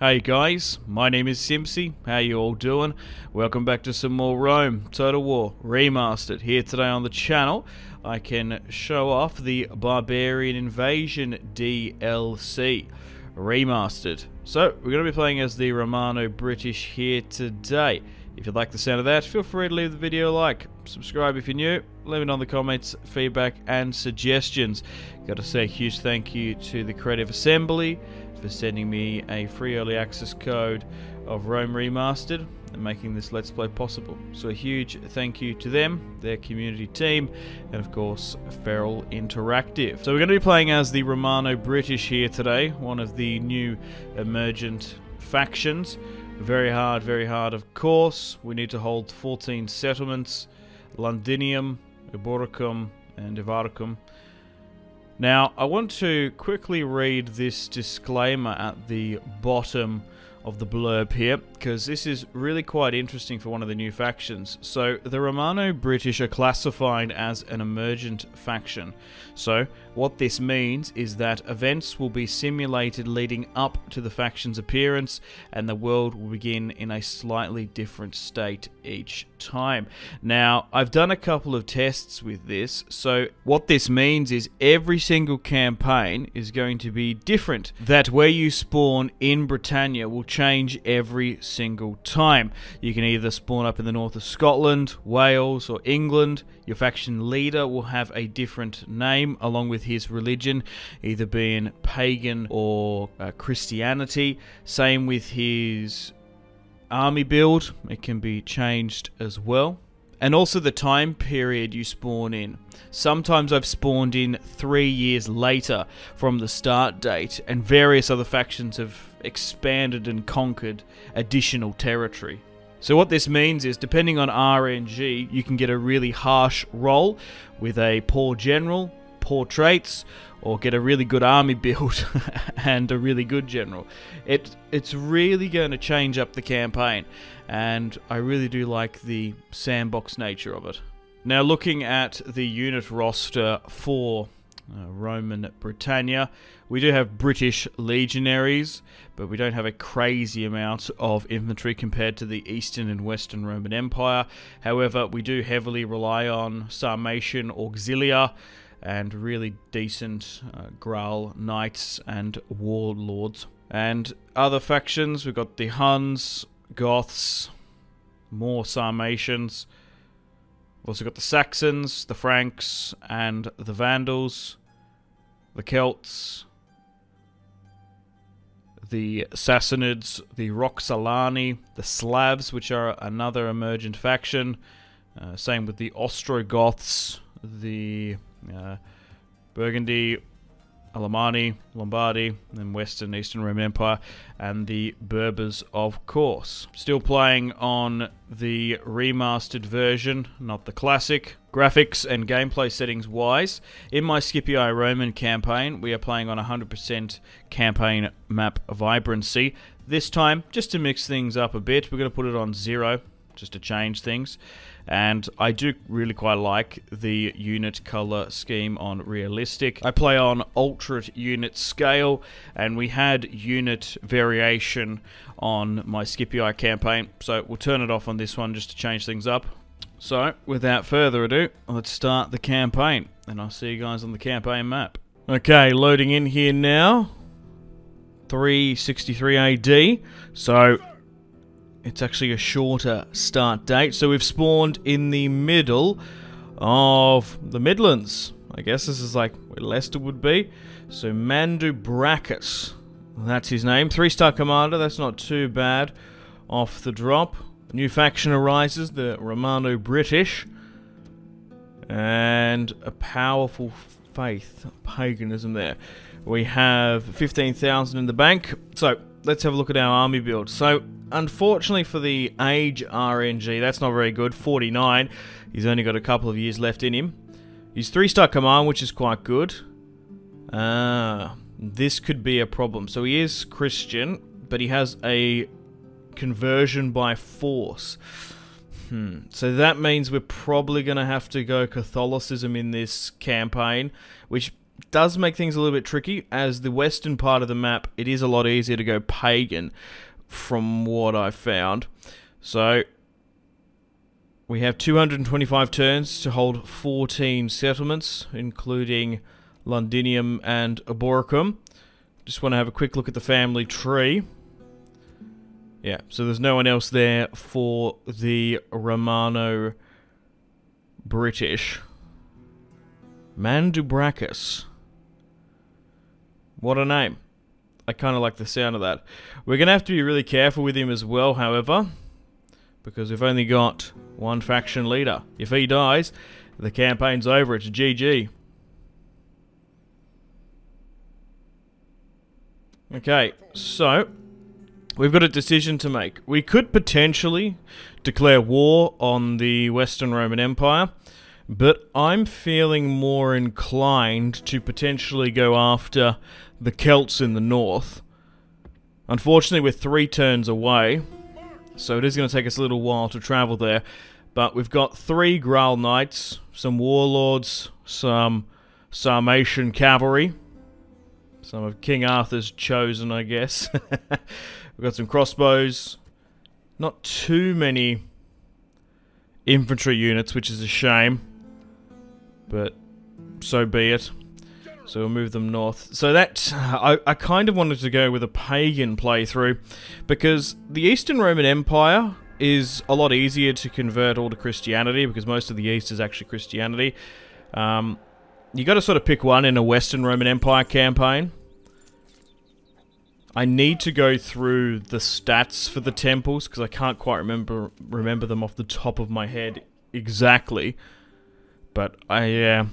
Hey guys, my name is Simpzy. How you all doing? Welcome back to some more Rome Total War Remastered. Here today on the channel, I can show off the Barbarian Invasion DLC Remastered. So, we're going to be playing as the Romano British here today. If you like the sound of that, feel free to leave the video a like. Subscribe if you're new. Leave it on the comments, feedback and suggestions. Got to say a huge thank you to the Creative Assembly for sending me a free early access code of Rome Remastered and making this Let's Play possible. So a huge thank you to them, their community team, and of course Feral Interactive. So we're going to be playing as the Romano British here today, one of the new emergent factions. Very hard, very hard of course. We need to hold 14 settlements, Londinium, Eboracum, and Evaricum. Now, I want to quickly read this disclaimer at the bottom of the blurb here, because this is really quite interesting for one of the new factions. So, the Romano British are classified as an emergent faction. So, what this means is that events will be simulated leading up to the faction's appearance, and the world will begin in a slightly different state each time. Now, I've done a couple of tests with this, so what this means is every single campaign is going to be different. That where you spawn in Britannia will change every single time. You can either spawn up in the north of Scotland, Wales, or England. Your faction leader will have a different name along with his religion, either being pagan or uh, Christianity. Same with his army build, it can be changed as well. And also the time period you spawn in. Sometimes I've spawned in three years later from the start date, and various other factions have expanded and conquered additional territory. So what this means is, depending on RNG, you can get a really harsh roll with a poor general, poor traits, or get a really good army build and a really good general. It it's really going to change up the campaign, and I really do like the sandbox nature of it. Now, looking at the unit roster for uh, Roman Britannia, we do have British legionaries, but we don't have a crazy amount of infantry compared to the Eastern and Western Roman Empire. However, we do heavily rely on Sarmatian Auxilia and really decent uh, Graal knights and warlords. And other factions, we've got the Huns, Goths, more Sarmatians. Also got the Saxons, the Franks, and the Vandals, the Celts, the Sassanids, the Roxolani, the Slavs, which are another emergent faction. Uh, same with the Ostrogoths, the uh, Burgundy, Alemanni, Lombardy, and Western Eastern Roman Empire, and the Berbers, of course. Still playing on the remastered version, not the classic. Graphics and gameplay settings wise, in my Scipii Roman campaign, we are playing on 100% campaign map vibrancy. This time, just to mix things up a bit, we're going to put it on zero, just to change things and I do really quite like the unit color scheme on realistic. I play on ultra unit scale and we had unit variation on my Scipii campaign so we'll turn it off on this one just to change things up. So without further ado let's start the campaign and I'll see you guys on the campaign map. Okay loading in here now 363 AD so it's actually a shorter start date. So we've spawned in the middle of the Midlands. I guess this is like where Leicester would be. So Mandu Brachus. That's his name. Three-star commander. That's not too bad off the drop. A new faction arises, the Romano British. And a powerful faith, paganism there. We have 15,000 in the bank. So let's have a look at our army build. So unfortunately for the age RNG, that's not very good. 49. He's only got a couple of years left in him. He's 3-star command, which is quite good. Ah, this could be a problem. So he is Christian, but he has a conversion by force. Hmm. So that means we're probably going to have to go Catholicism in this campaign, which does make things a little bit tricky, as the western part of the map, it is a lot easier to go pagan, from what I found. So, we have 225 turns to hold 14 settlements, including Londinium and Eboracum. Just want to have a quick look at the family tree. Yeah, so there's no one else there for the Romano British. Mandubracus. What a name. I kind of like the sound of that. We're going to have to be really careful with him as well, however, because we've only got one faction leader. If he dies, the campaign's over. It's GG. Okay, so we've got a decision to make. We could potentially declare war on the Western Roman Empire, but I'm feeling more inclined to potentially go after the Celts in the north. Unfortunately, we're three turns away, so it is going to take us a little while to travel there. But we've got three Graal Knights, some Warlords, some Sarmatian Cavalry, some of King Arthur's chosen, I guess. we've got some crossbows, not too many infantry units, which is a shame. But so be it. So we'll move them north. So that, I, I kind of wanted to go with a pagan playthrough, because the Eastern Roman Empire is a lot easier to convert all to Christianity, because most of the East is actually Christianity. Um, you got to sort of pick one in a Western Roman Empire campaign. I need to go through the stats for the temples because I can't quite remember remember them off the top of my head exactly. But I uh,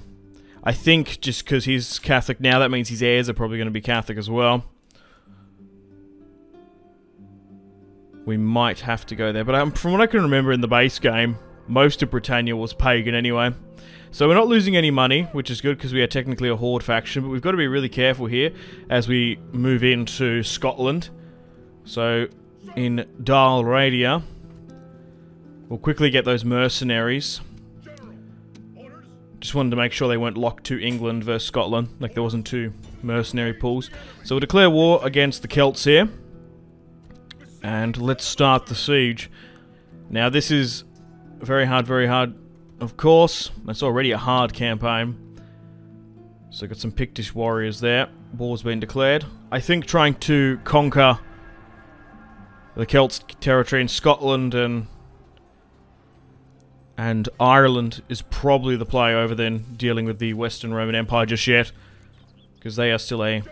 I think just because he's Catholic now, that means his heirs are probably going to be Catholic as well. We might have to go there, but um, from what I can remember in the base game, most of Britannia was pagan anyway. So we're not losing any money, which is good because we are technically a Horde faction, but we've got to be really careful here as we move into Scotland. So in Dalradia, we'll quickly get those mercenaries. Just wanted to make sure they weren't locked to England versus Scotland, like there wasn't two mercenary pools. So we'll declare war against the Celts here. And let's start the siege. Now this is very hard, very hard of course. That's already a hard campaign. So got some Pictish warriors there. War's been declared. I think trying to conquer the Celts territory in Scotland and and Ireland is probably the play over then, dealing with the Western Roman Empire just yet. Because they are still a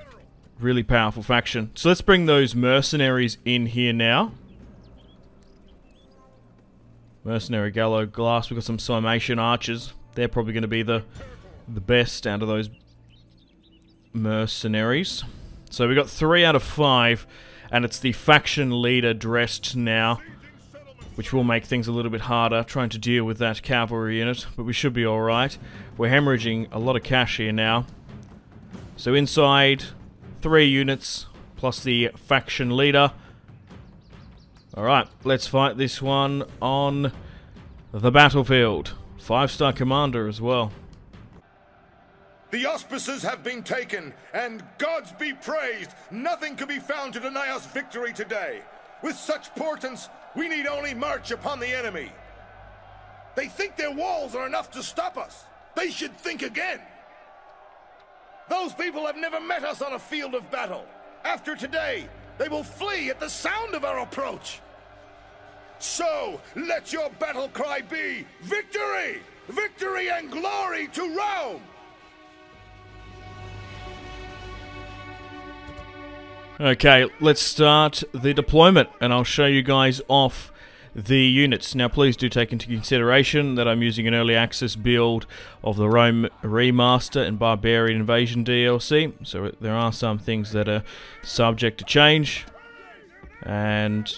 really powerful faction. So let's bring those mercenaries in here now. Mercenary Gallowglass. We've got some Sarmatian Archers. They're probably going to be the the best out of those mercenaries. So we've got three out of five, and it's the faction leader dressed now, which will make things a little bit harder trying to deal with that cavalry unit, but we should be alright. We're hemorrhaging a lot of cash here now. So inside, three units, plus the faction leader. Alright, let's fight this one on the battlefield. Five-star commander as well. The auspices have been taken, and gods be praised, nothing can be found to deny us victory today. With such portents, we need only march upon the enemy. They think their walls are enough to stop us. They should think again. Those people have never met us on a field of battle. After today, they will flee at the sound of our approach. So, let your battle cry be victory! Victory and glory to Rome! Okay, let's start the deployment and I'll show you guys off the units. Now please do take into consideration that I'm using an early access build of the Rome Remaster and Barbarian Invasion DLC, so there are some things that are subject to change. And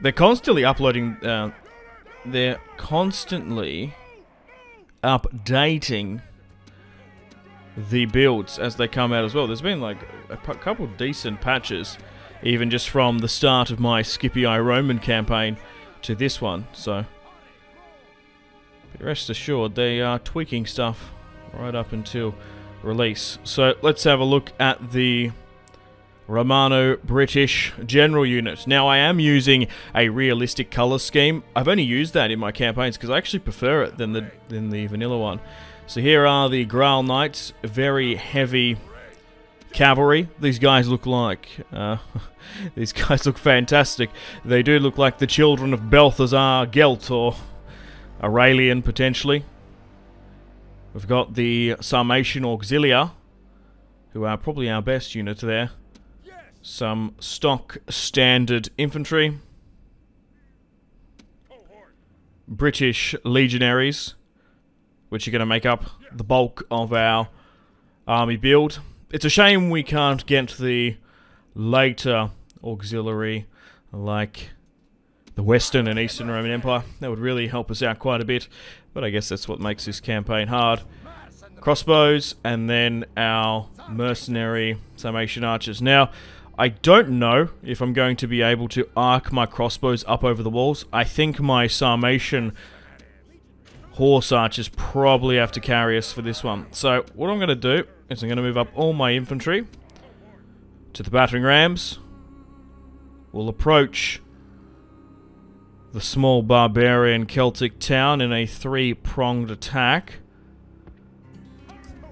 they're constantly uploading. Uh, they're constantly updating the builds as they come out as well. There's been like a couple decent patches, even just from the start of my Scipii Roman campaign to this one. So rest assured, they are tweaking stuff right up until release. So let's have a look at the Romano British General Unit. Now I am using a realistic color scheme. I've only used that in my campaigns because I actually prefer it than the than the vanilla one. So here are the Grail Knights, very heavy cavalry. These guys look like uh, these guys look fantastic. They do look like the children of Balthazar Gelt or Aurelian potentially. We've got the Sarmatian Auxilia, who are probably our best unit there some stock standard infantry, British legionaries, which are going to make up the bulk of our army build. It's a shame we can't get the later auxiliary like the Western and Eastern Roman Empire. That would really help us out quite a bit, but I guess that's what makes this campaign hard. Crossbows, and then our mercenary Sarmatian archers. Now, I don't know if I'm going to be able to arc my crossbows up over the walls. I think my Sarmatian horse archers probably have to carry us for this one. So what I'm going to do is I'm going to move up all my infantry to the battering rams. We'll approach the small barbarian Celtic town in a three-pronged attack.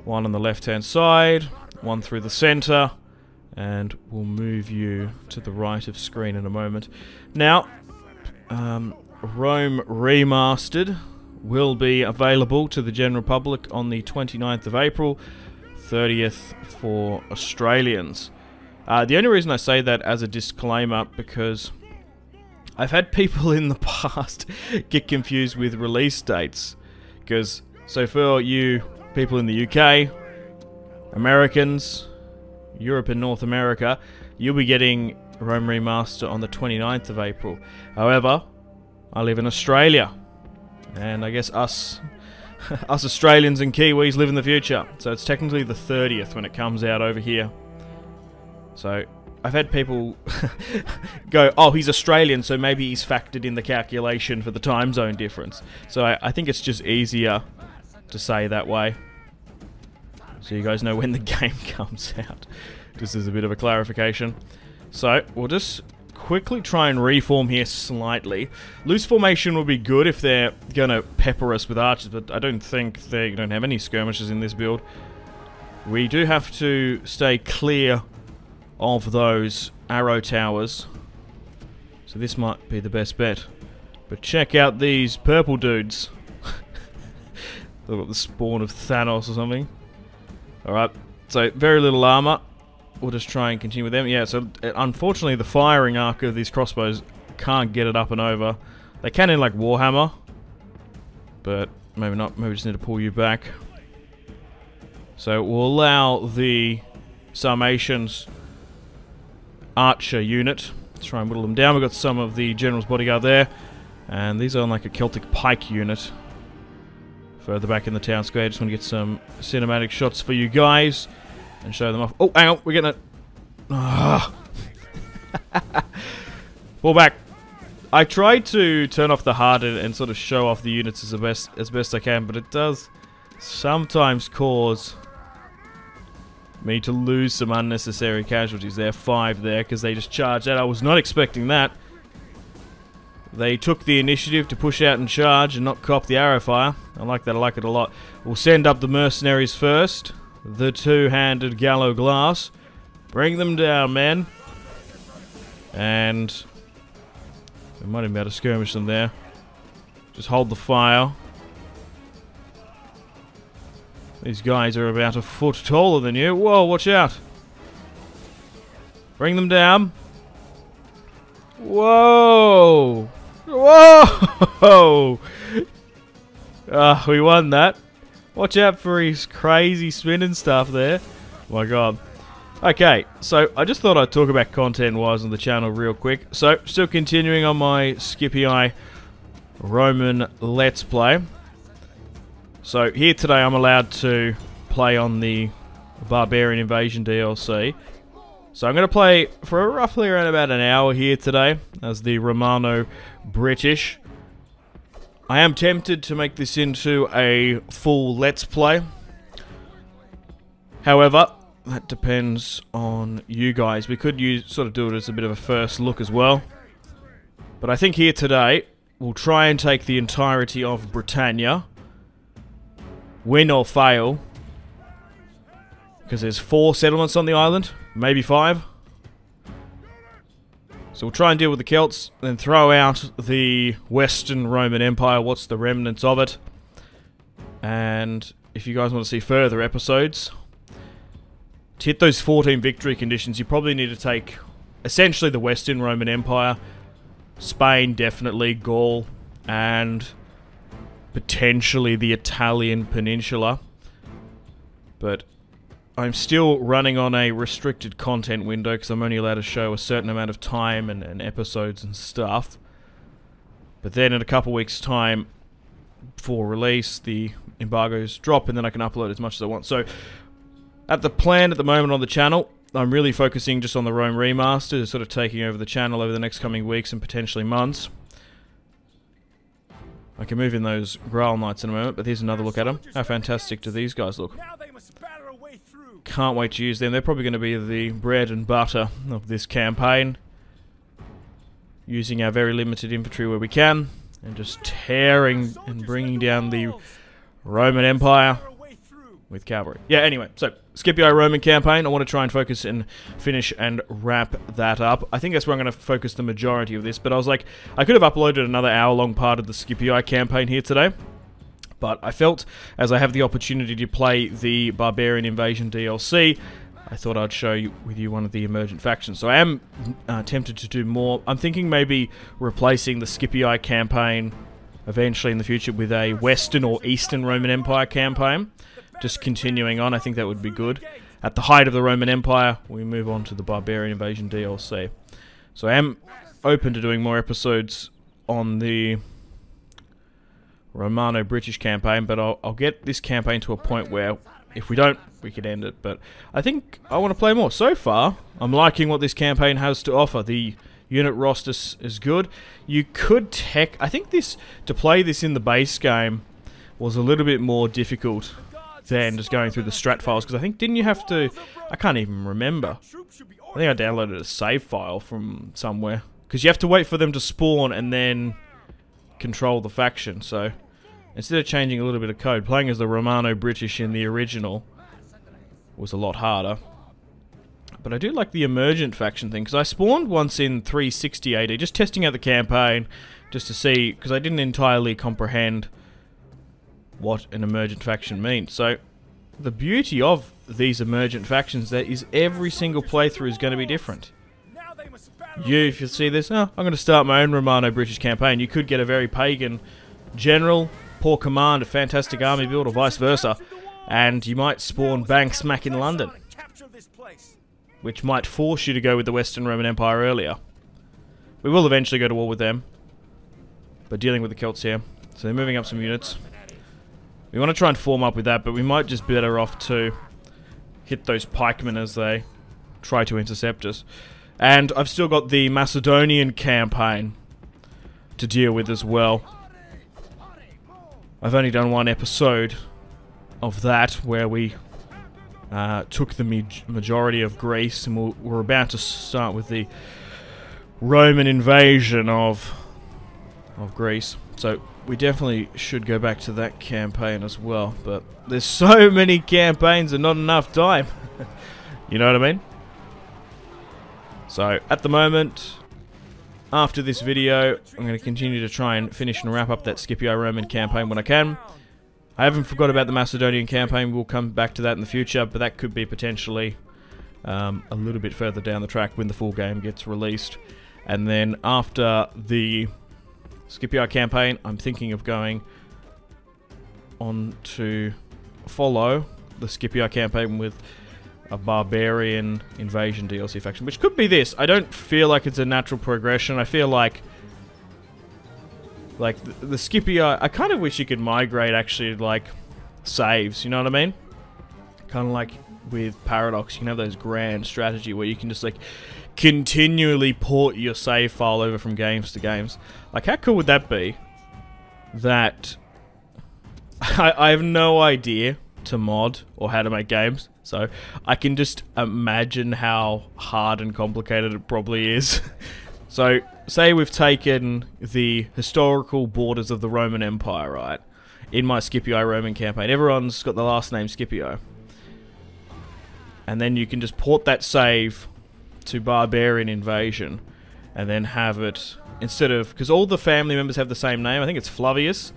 One on the left-hand side, one through the centre, and we'll move you to the right of screen in a moment. Now, um, Rome Remastered will be available to the general public on the 29th of April, 30th for Australians. Uh, the only reason I say that as a disclaimer because I've had people in the past get confused with release dates. Because, so for you people in the UK, Americans, Europe and North America, you'll be getting Rome Remaster on the 29th of April. However, I live in Australia, and I guess us us Australians and Kiwis live in the future. So it's technically the 30th when it comes out over here. So I've had people go, oh, he's Australian, so maybe he's factored in the calculation for the time zone difference. So I, I think it's just easier to say that way so you guys know when the game comes out. Just as a bit of a clarification. So, we'll just quickly try and reform here slightly. Loose formation would be good if they're going to pepper us with archers, but I don't think they don't have any skirmishers in this build. We do have to stay clear of those arrow towers. So this might be the best bet. But check out these purple dudes. They've got the spawn of Thanos or something. Alright, so very little armor. We'll just try and continue with them. Yeah, so uh, unfortunately the firing arc of these crossbows can't get it up and over. They can in like Warhammer, but maybe not. Maybe just need to pull you back. So we'll allow the Sarmatians archer unit. Let's try and whittle them down. We've got some of the General's bodyguard there. And these are on like a Celtic pike unit further back in the town square. Just want to get some cinematic shots for you guys and show them off. Oh, hang on, we're getting it. Ah. Pull back. I tried to turn off the HUD and, and, sort of show off the units as best as best I can, but it does sometimes cause me to lose some unnecessary casualties. There, five there, because they just charged out. I was not expecting that. They took the initiative to push out and charge and not cop the arrow fire. I like that, I like it a lot. We'll send up the mercenaries first. The two-handed gallowglass. Bring them down, men. And... We might even be able to skirmish them there. Just hold the fire. These guys are about a foot taller than you. Whoa, watch out. Bring them down. Whoa! Whoa! Ah, uh, we won that. Watch out for his crazy spinning stuff there. Oh my god. Okay, so I just thought I'd talk about content-wise on the channel real quick. So, still continuing on my Scipii Roman Let's Play. So, here today I'm allowed to play on the Barbarian Invasion DLC. So I'm going to play for roughly around about an hour here today as the Romano British. I am tempted to make this into a full Let's Play. However, that depends on you guys. We could use sort of do it as a bit of a first look as well. But I think here today, we'll try and take the entirety of Britannia. Win or fail. Because there's four settlements on the island. Maybe five. So we'll try and deal with the Celts, then throw out the Western Roman Empire, what's the remnants of it. And if you guys want to see further episodes, to hit those 14 victory conditions, you probably need to take essentially the Western Roman Empire, Spain definitely, Gaul, and potentially the Italian peninsula. But I'm still running on a restricted content window because I'm only allowed to show a certain amount of time and, and episodes and stuff. But then in a couple weeks' time, for release, the embargoes drop and then I can upload as much as I want. So, at the plan at the moment on the channel, I'm really focusing just on the Rome Remaster, sort of taking over the channel over the next coming weeks and potentially months. I can move in those Graal Knights in a moment, but here's another look at them. How fantastic do these guys look? Can't wait to use them. They're probably going to be the bread and butter of this campaign. Using our very limited infantry where we can. And just tearing and bringing down the Roman Empire with cavalry. Yeah, anyway, so Scipio Roman campaign. I want to try and focus and finish and wrap that up. I think that's where I'm going to focus the majority of this, but I was like, I could have uploaded another hour-long part of the Scipio campaign here today. But I felt, as I have the opportunity to play the Barbarian Invasion DLC, I thought I'd show you, with you one of the emergent factions. So I am uh, tempted to do more. I'm thinking maybe replacing the Scipii campaign eventually in the future with a Western or Eastern Roman Empire campaign. Just continuing on, I think that would be good. At the height of the Roman Empire, we move on to the Barbarian Invasion DLC. So I am open to doing more episodes on the Romano-British campaign, but I'll, I'll get this campaign to a point where if we don't, we could end it. But I think I want to play more. So far, I'm liking what this campaign has to offer. The unit roster is good. You could tech... I think this to play this in the base game was a little bit more difficult than just going through the strat files. Because I think, didn't you have to... I can't even remember. I think I downloaded a save file from somewhere. Because you have to wait for them to spawn and then control the faction. So instead of changing a little bit of code, playing as the Romano-British in the original was a lot harder. But I do like the emergent faction thing, because I spawned once in 360 AD, just testing out the campaign, just to see, because I didn't entirely comprehend what an emergent faction means. So, the beauty of these emergent factions that is every single playthrough is going to be different. You, if you see this, oh, I'm going to start my own Romano-British campaign. You could get a very pagan general, poor command, a fantastic army build, or vice versa. And you might spawn bang smack in London. Which might force you to go with the Western Roman Empire earlier. We will eventually go to war with them. But dealing with the Celts here. So they're moving up some units. We want to try and form up with that, but we might just be better off to hit those pikemen as they try to intercept us. And I've still got the Macedonian campaign to deal with as well. I've only done one episode of that where we uh, took the majority of Greece and we're, we're about to start with the Roman invasion of of Greece. So we definitely should go back to that campaign as well. But there's so many campaigns and not enough time. you know what I mean? So at the moment, after this video, I'm going to continue to try and finish and wrap up that Scipio Roman campaign when I can. I haven't forgot about the Macedonian campaign. We'll come back to that in the future, but that could be potentially um, a little bit further down the track when the full game gets released. And then after the Scipio campaign, I'm thinking of going on to follow the Scipio campaign with a barbarian invasion DLC faction, which could be this. I don't feel like it's a natural progression. I feel like like the, the Scipio, I kind of wish you could migrate actually like saves, you know what I mean? Kind of like with Paradox, you can have those grand strategy where you can just like continually port your save file over from games to games. Like how cool would that be? That I, I have no idea to mod or how to make games. So I can just imagine how hard and complicated it probably is. so say we've taken the historical borders of the Roman Empire, right? In my Scipio Roman campaign, everyone's got the last name Scipio. And then you can just port that save to Barbarian Invasion and then have it instead of because all the family members have the same name. I think it's Flavius.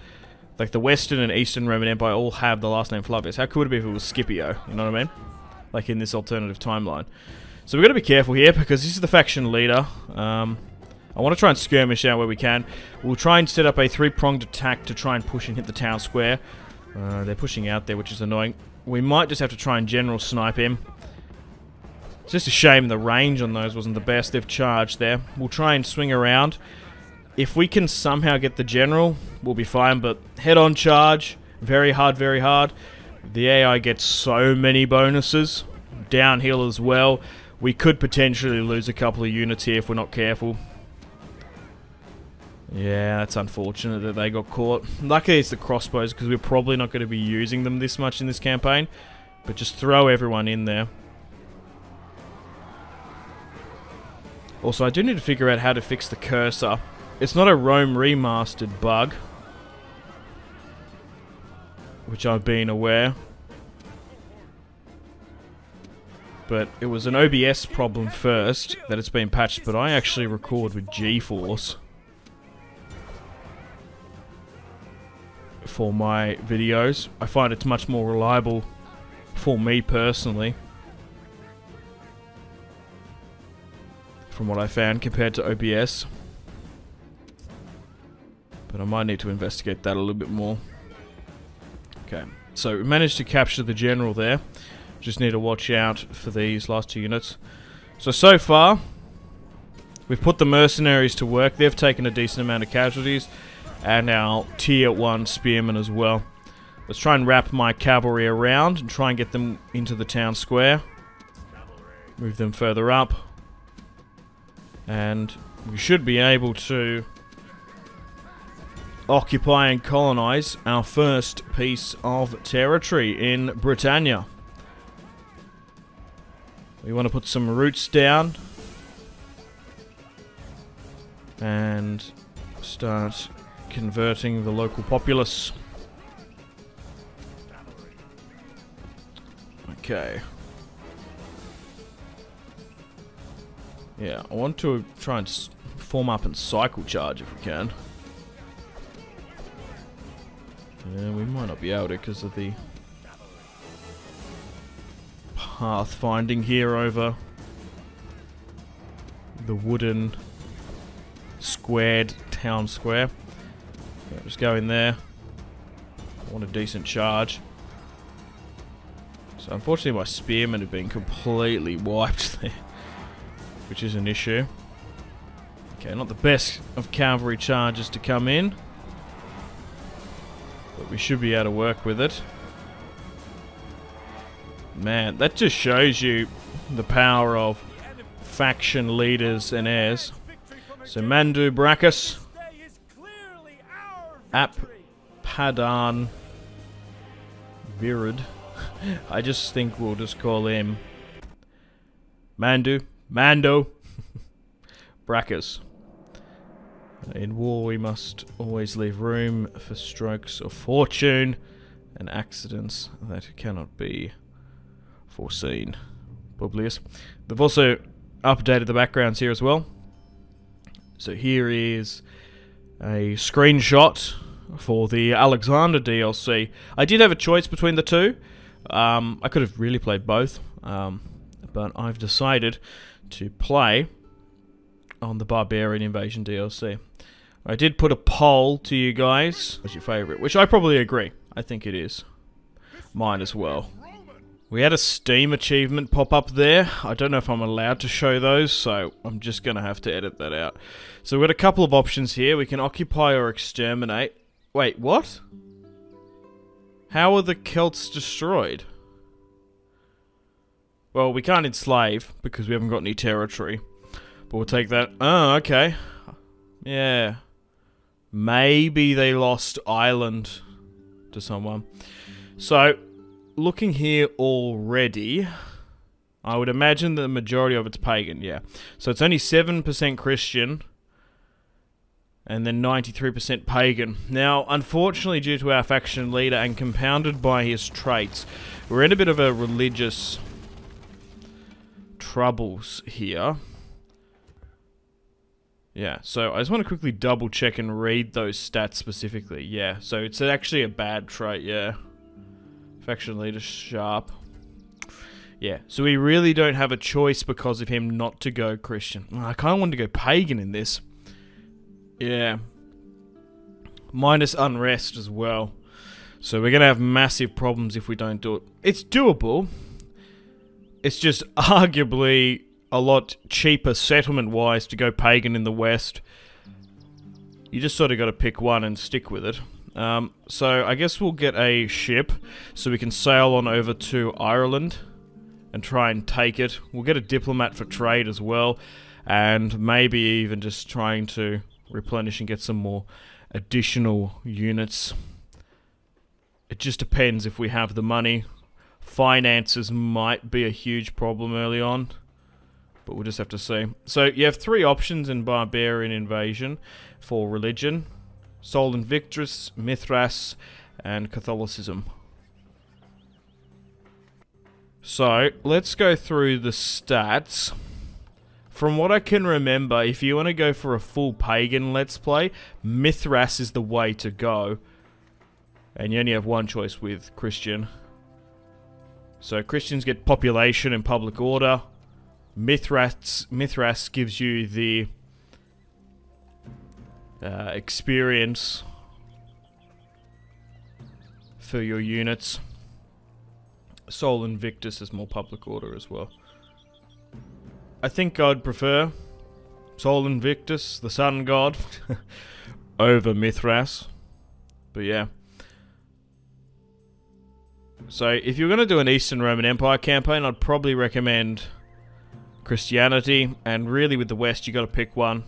Like the Western and Eastern Roman Empire all have the last name Flavius. How cool would it be if it was Scipio? You know what I mean? Like in this alternative timeline. So we've got to be careful here because this is the faction leader. Um, I want to try and skirmish out where we can. We'll try and set up a three-pronged attack to try and push and hit the town square. Uh, they're pushing out there, which is annoying. We might just have to try and general snipe him. It's just a shame the range on those wasn't the best. They've charged there. We'll try and swing around. If we can somehow get the general, we'll be fine, but head-on charge, very hard, very hard. The AI gets so many bonuses. Downhill as well. We could potentially lose a couple of units here if we're not careful. Yeah, that's unfortunate that they got caught. Luckily it's the crossbows because we're probably not going to be using them this much in this campaign. But just throw everyone in there. Also, I do need to figure out how to fix the cursor. It's not a Rome remastered bug. Which I've been aware. But it was an OBS problem first that it's been patched, but I actually record with GeForce. For my videos. I find it's much more reliable for me personally. from what I found compared to OBS. But I might need to investigate that a little bit more. Okay, so we managed to capture the general there. Just need to watch out for these last two units. So, so far, we've put the mercenaries to work. They've taken a decent amount of casualties. And our tier 1 spearmen as well. Let's try and wrap my cavalry around and try and get them into the town square. Move them further up and we should be able to occupy and colonize our first piece of territory in Britannia. We want to put some roots down and start converting the local populace. Okay. Yeah, I want to try and form up and cycle charge if we can. Yeah, we might not be able to because of the path finding here over the wooden squared town square. Yeah, just go in there. I want a decent charge. So unfortunately my spearmen have been completely wiped there which is an issue. Okay, not the best of cavalry charges to come in. But we should be able to work with it. Man, that just shows you the power of faction leaders and heirs. So Mandu Brachus, Ap Padan Virud. I just think we'll just call him Mandu Mando. Brachus. In war, we must always leave room for strokes of fortune and accidents that cannot be foreseen. Publius. They've also updated the backgrounds here as well. So here is a screenshot for the Alexander DLC. I did have a choice between the two. Um, I could have really played both, um, but I've decided to play on the Barbarian Invasion DLC. I did put a poll to you guys. What's your favourite? Which I probably agree. I think it is. Mine as well. We had a Steam achievement pop up there. I don't know if I'm allowed to show those, so I'm just going to have to edit that out. So we've got a couple of options here. We can occupy or exterminate. Wait, what? How are the Celts destroyed? Well, we can't enslave because we haven't got any territory. But we'll take that. Oh, okay. Yeah. Maybe they lost Ireland to someone. So, looking here already, I would imagine the majority of it's pagan, yeah. So it's only 7% Christian and then 93% pagan. Now, unfortunately, due to our faction leader and compounded by his traits, we're in a bit of a religious troubles here. Yeah, so I just want to quickly double check and read those stats specifically. Yeah, so it's actually a bad trait, yeah. Faction leader sharp. Yeah, so we really don't have a choice because of him not to go Christian. Mm, I kind of want to go pagan in this. Yeah. Minus unrest as well. So we're going to have massive problems if we don't do it. It's doable. It's just arguably a lot cheaper settlement-wise to go pagan in the west. You just sort of got to pick one and stick with it. Um, so I guess we'll get a ship so we can sail on over to Ireland and try and take it. We'll get a diplomat for trade as well and maybe even just trying to replenish and get some more additional units. It just depends if we have the money. Finances might be a huge problem early on, but we'll just have to see. So you have three options in Barbarian Invasion for religion. Sol Invictus, Mithras, and Catholicism. So, let's go through the stats. From what I can remember, if you want to go for a full pagan let's play, Mithras is the way to go. And you only have one choice with Christian. So Christians get population and public order. Mithras, Mithras gives you the uh, experience for your units. Sol Invictus is more public order as well. I think I'd prefer Sol Invictus, the Sun God, over Mithras. But yeah. So, if you're going to do an Eastern Roman Empire campaign, I'd probably recommend Christianity. And really, with the West, you got to pick one.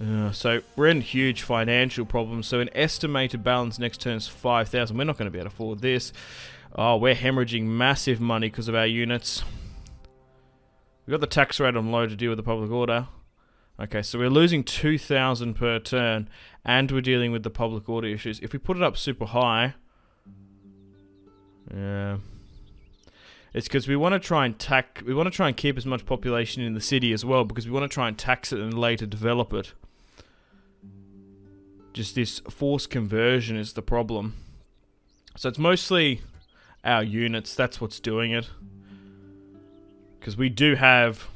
Uh, so, we're in huge financial problems. So, an estimated balance next turn is 5,000. We're not going to be able to afford this. Oh, we're hemorrhaging massive money because of our units. We've got the tax rate on low to deal with the public order. Okay, so we're losing 2,000 per turn, and we're dealing with the public order issues. If we put it up super high... Yeah... It's because we want to try and tax... We want to try and keep as much population in the city as well, because we want to try and tax it and later develop it. Just this forced conversion is the problem. So it's mostly our units, that's what's doing it. Because we do have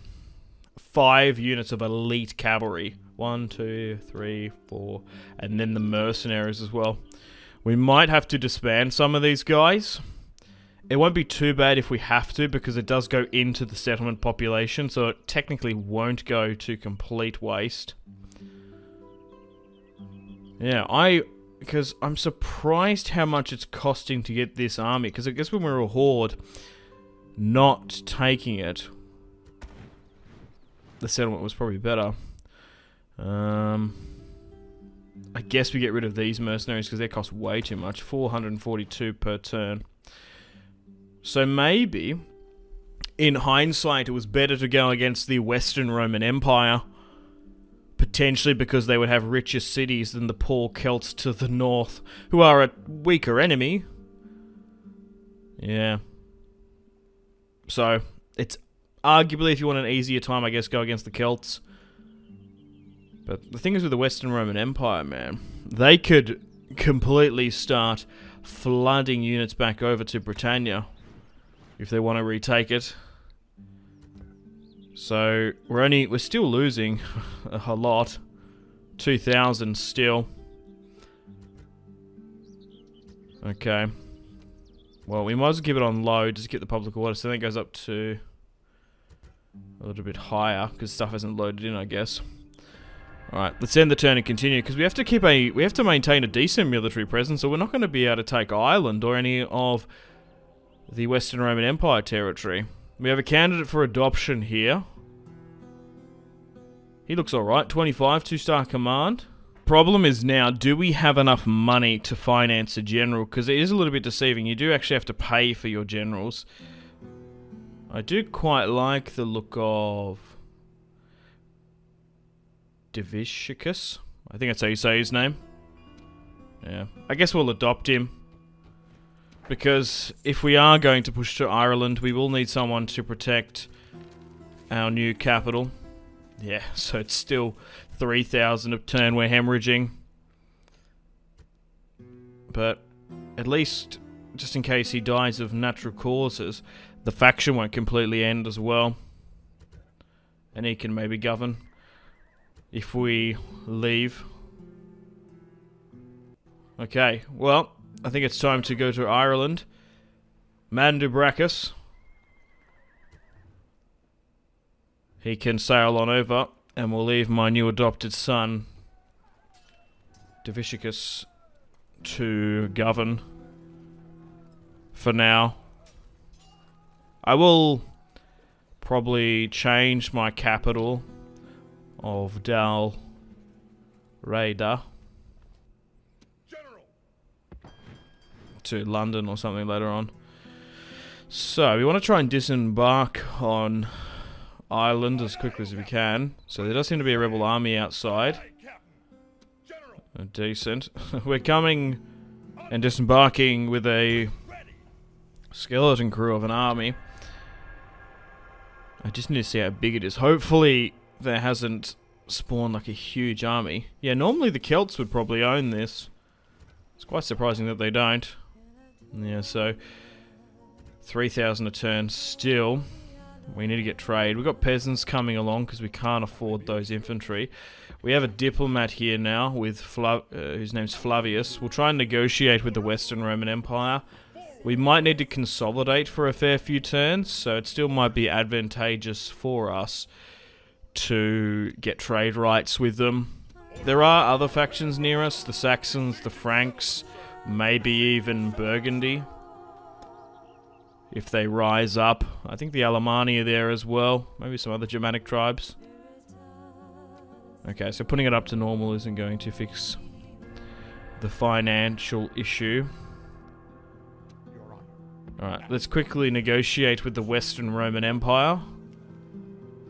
five units of elite cavalry. One, two, three, four, and then the mercenaries as well. We might have to disband some of these guys. It won't be too bad if we have to, because it does go into the settlement population, so it technically won't go to complete waste. Yeah, I... Because I'm surprised how much it's costing to get this army, because I guess when we're a horde not taking it, the settlement was probably better. Um, I guess we get rid of these mercenaries because they cost way too much. 442 per turn. So maybe, in hindsight, it was better to go against the Western Roman Empire. Potentially because they would have richer cities than the poor Celts to the north, who are a weaker enemy. Yeah. So, it's arguably, if you want an easier time, I guess, go against the Celts. But the thing is with the Western Roman Empire, man, they could completely start flooding units back over to Britannia if they want to retake it. So, we're only, we're still losing a lot. 2,000 still. Okay. Well, we might as well keep it on low, just get the public order, so then it goes up to a little bit higher, because stuff hasn't loaded in, I guess. Alright, let's end the turn and continue, because we have to keep a, we have to maintain a decent military presence, so we're not going to be able to take Ireland or any of the Western Roman Empire territory. We have a candidate for adoption here. He looks alright, 25, 2-star command. Problem is now, do we have enough money to finance a general? Because it is a little bit deceiving. You do actually have to pay for your generals. I do quite like the look of... Divishicus? I think that's how you say his name. Yeah. I guess we'll adopt him. Because if we are going to push to Ireland, we will need someone to protect our new capital. Yeah, so it's still 3,000 of turn we're hemorrhaging. But at least, just in case he dies of natural causes, the faction won't completely end as well. And he can maybe govern if we leave. Okay, well, I think it's time to go to Ireland. Mandubracus. He can sail on over, and we'll leave my new adopted son, Divishicus, to govern for now. I will probably change my capital of Dal Riada to London or something later on. So, we want to try and disembark on Ireland as quickly as we can. So there does seem to be a rebel army outside. Decent. We're coming and disembarking with a skeleton crew of an army. I just need to see how big it is. Hopefully there hasn't spawned like a huge army. Yeah, normally the Celts would probably own this. It's quite surprising that they don't. Yeah, so 3,000 a turn still. We need to get trade. We've got peasants coming along because we can't afford those infantry. We have a diplomat here now with Flav uh, whose name's Flavius. We'll try and negotiate with the Western Roman Empire. We might need to consolidate for a fair few turns, so it still might be advantageous for us to get trade rights with them. There are other factions near us, the Saxons, the Franks, maybe even Burgundy if they rise up. I think the Alemanni are there as well. Maybe some other Germanic tribes. Okay, so putting it up to normal isn't going to fix the financial issue. Alright, let's quickly negotiate with the Western Roman Empire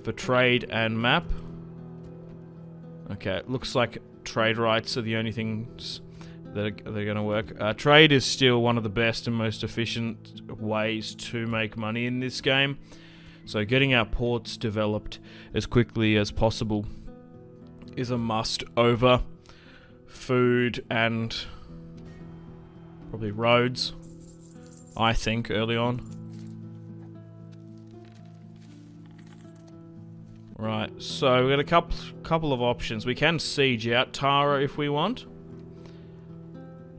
for trade and map. Okay, it looks like trade rights are the only things that are, they're going to work. Uh, trade is still one of the best and most efficient ways to make money in this game. So getting our ports developed as quickly as possible is a must over food and probably roads, I think, early on. Right, so we've got a couple couple of options. We can siege out Tara if we want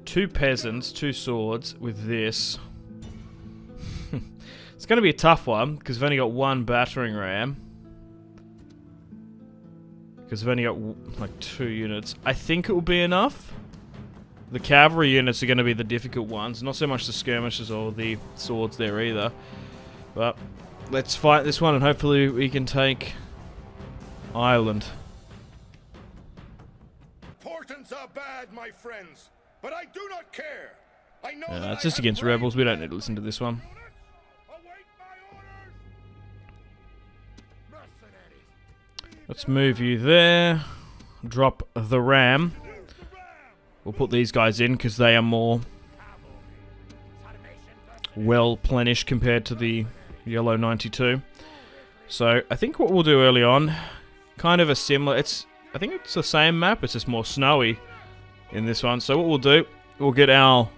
two peasants, two swords with this. it's going to be a tough one because we've only got one battering ram. Because we've only got like two units. I think it will be enough. The cavalry units are going to be the difficult ones. Not so much the skirmishers or the swords there either. But let's fight this one and hopefully we can take Ireland. Portents are bad, my friends. But I do not care. I know it's just against rebels. We don't need to listen to this one. Let's move you there. Drop the ram. We'll put these guys in because they are more well plenished compared to the yellow 92. So I think what we'll do early on, kind of a similar. It's I think it's the same map. It's just more snowy in this one. So what we'll do, we'll get our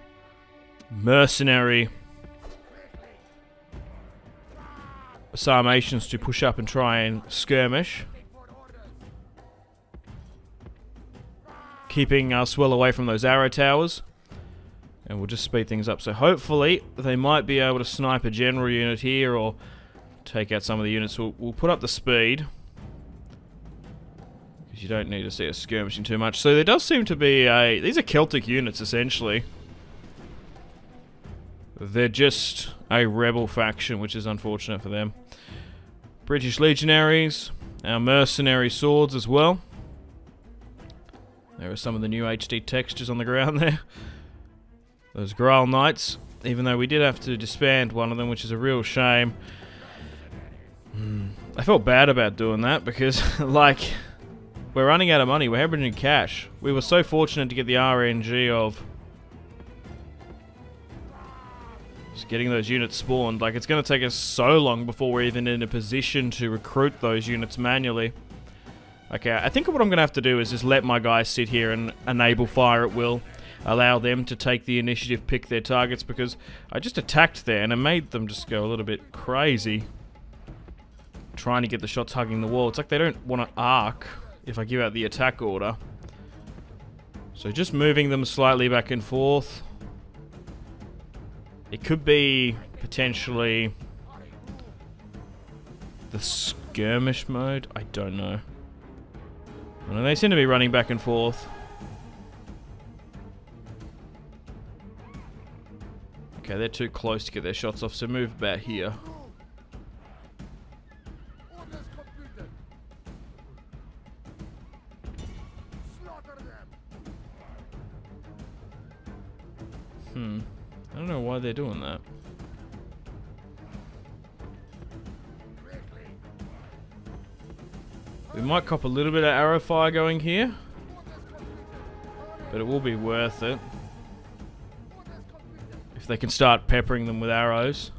mercenary Sarmatians to push up and try and skirmish. Keeping us well away from those arrow towers. And we'll just speed things up. So hopefully they might be able to snipe a general unit here or take out some of the units. We'll, we'll put up the speed you don't need to see us skirmishing too much. So there does seem to be a... These are Celtic units, essentially. They're just a rebel faction, which is unfortunate for them. British legionaries. Our mercenary swords as well. There are some of the new HD textures on the ground there. Those Grail Knights, even though we did have to disband one of them, which is a real shame. Hmm. I felt bad about doing that because, like, we're running out of money. We're hemorrhaging cash. We were so fortunate to get the RNG of just getting those units spawned. Like, it's going to take us so long before we're even in a position to recruit those units manually. Okay, I think what I'm going to have to do is just let my guys sit here and enable fire at will. Allow them to take the initiative, pick their targets, because I just attacked there and it made them just go a little bit crazy. Trying to get the shots hugging the wall. It's like they don't want to arc if I give out the attack order. So just moving them slightly back and forth. It could be potentially the skirmish mode. I don't know. They seem to be running back and forth. Okay, they're too close to get their shots off, so move about here. Hmm. I don't know why they're doing that. We might cop a little bit of arrow fire going here. But it will be worth it. If they can start peppering them with arrows.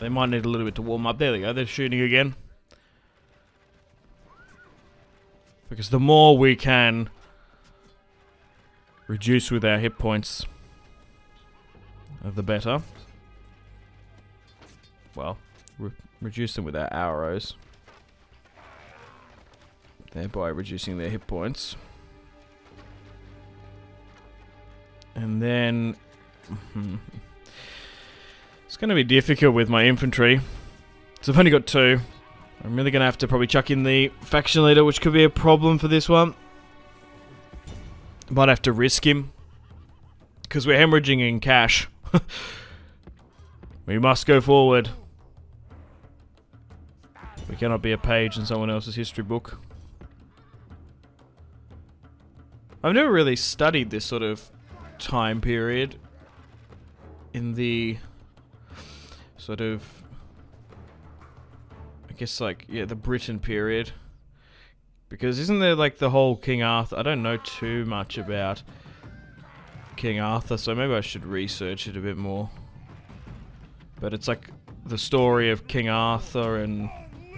They might need a little bit to warm up. There they go. They're shooting again. Because the more we can reduce with our hit points, the better well, re reduce them with our arrows. Thereby reducing their hit points. And then... it's going to be difficult with my infantry. So I've only got two. I'm really going to have to probably chuck in the faction leader, which could be a problem for this one. Might have to risk him. Because we're hemorrhaging in cash. we must go forward. We cannot be a page in someone else's history book. I've never really studied this sort of time period in the sort of guess like yeah the Britain period because isn't there like the whole King Arthur I don't know too much about King Arthur so maybe I should research it a bit more but it's like the story of King Arthur and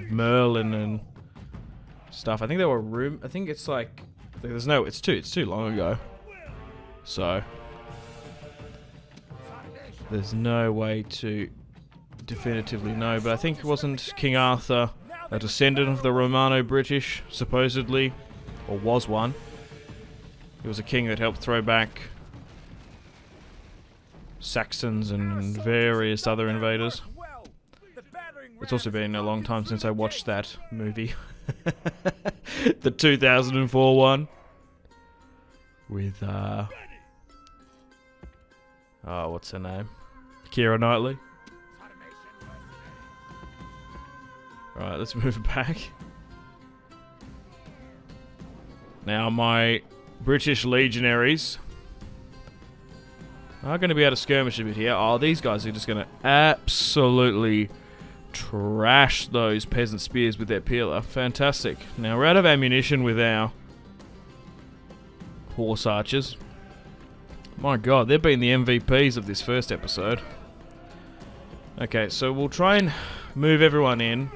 Merlin and stuff. I think there were room. I think it's like there's no. It's too. It's too long ago. So there's no way to definitively know. But I think it wasn't King Arthur a descendant of the Romano British, supposedly, or was one. He was a king that helped throw back Saxons and various other invaders. It's also been a long time since I watched that movie. the 2004 one. With, uh... Oh, what's her name? Keira Knightley. Alright, let's move back. Now, my British legionaries are going to be able to skirmish a bit here. Oh, these guys are just going to absolutely trash those peasant spears with their pila. Fantastic. Now we're out of ammunition with our horse archers. My god, they've been the MVPs of this first episode. Okay, so we'll try and move everyone in.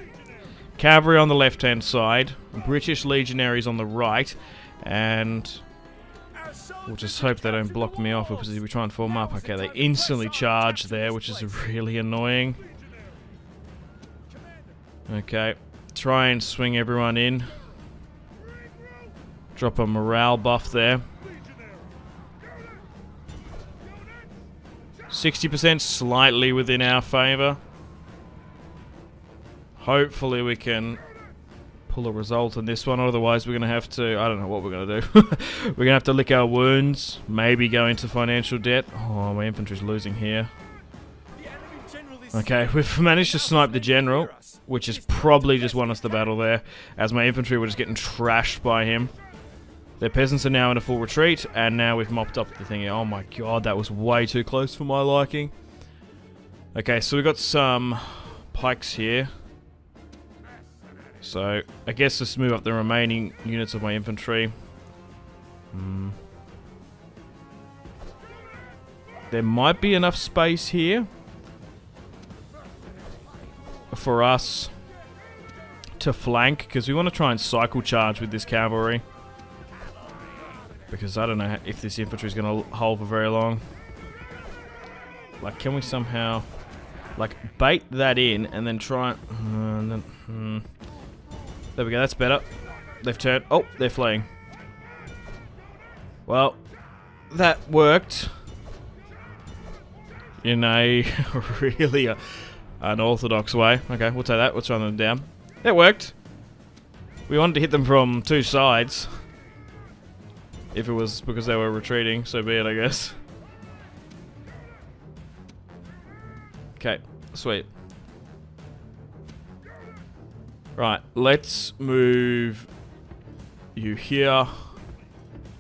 Cavalry on the left-hand side, British legionaries on the right, and we'll just hope they don't block me off because if we try and form up. Okay, they instantly charge there, which is really annoying. Okay. Try and swing everyone in. Drop a morale buff there. 60% slightly within our favour. Hopefully we can pull a result in this one, otherwise we're going to have to, I don't know what we're going to do. we're going to have to lick our wounds, maybe go into financial debt. Oh, my infantry's losing here. Okay, we've managed to snipe the general. which has probably just won us the battle there, as my infantry were just getting trashed by him. Their peasants are now in a full retreat, and now we've mopped up the thing. Oh my god, that was way too close for my liking. Okay, so we've got some pikes here. So, I guess let's move up the remaining units of my infantry. Hmm. There might be enough space here for us to flank, because we want to try and cycle charge with this cavalry. Because I don't know if this infantry is going to hold for very long. Like, can we somehow, like, bait that in and then try and... Uh, then, hmm. There we go, that's better. They've turned... Oh, they're fleeing. Well, that worked. In a really uh, unorthodox way. Okay, we'll take that. Let's run them down. That worked. We wanted to hit them from two sides. If it was because they were retreating, so be it, I guess. Okay, sweet. Right, let's move you here.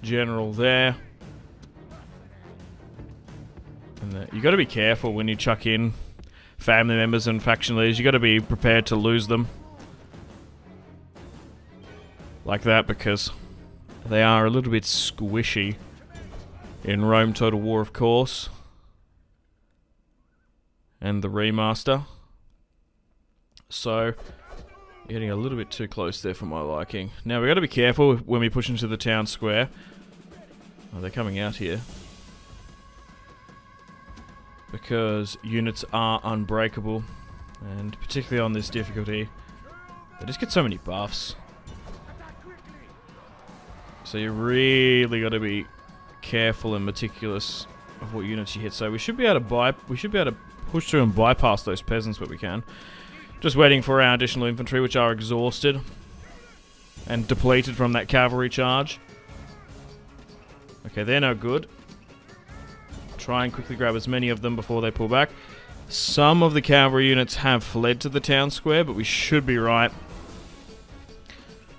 General there. And there. You gotta be careful when you chuck in family members and faction leaders. You gotta be prepared to lose them. Like that because they are a little bit squishy in Rome Total War, of course. And the remaster. So, getting a little bit too close there for my liking. Now, we got to be careful when we push into the town square. Oh, they're coming out here. Because units are unbreakable. And particularly on this difficulty, they just get so many buffs. So you really got to be careful and meticulous of what units you hit. So we should be able to buy, we should be able to push through and bypass those peasants where we can. Just waiting for our additional infantry, which are exhausted and depleted from that cavalry charge. Okay, they're no good. Try and quickly grab as many of them before they pull back. Some of the cavalry units have fled to the town square, but we should be right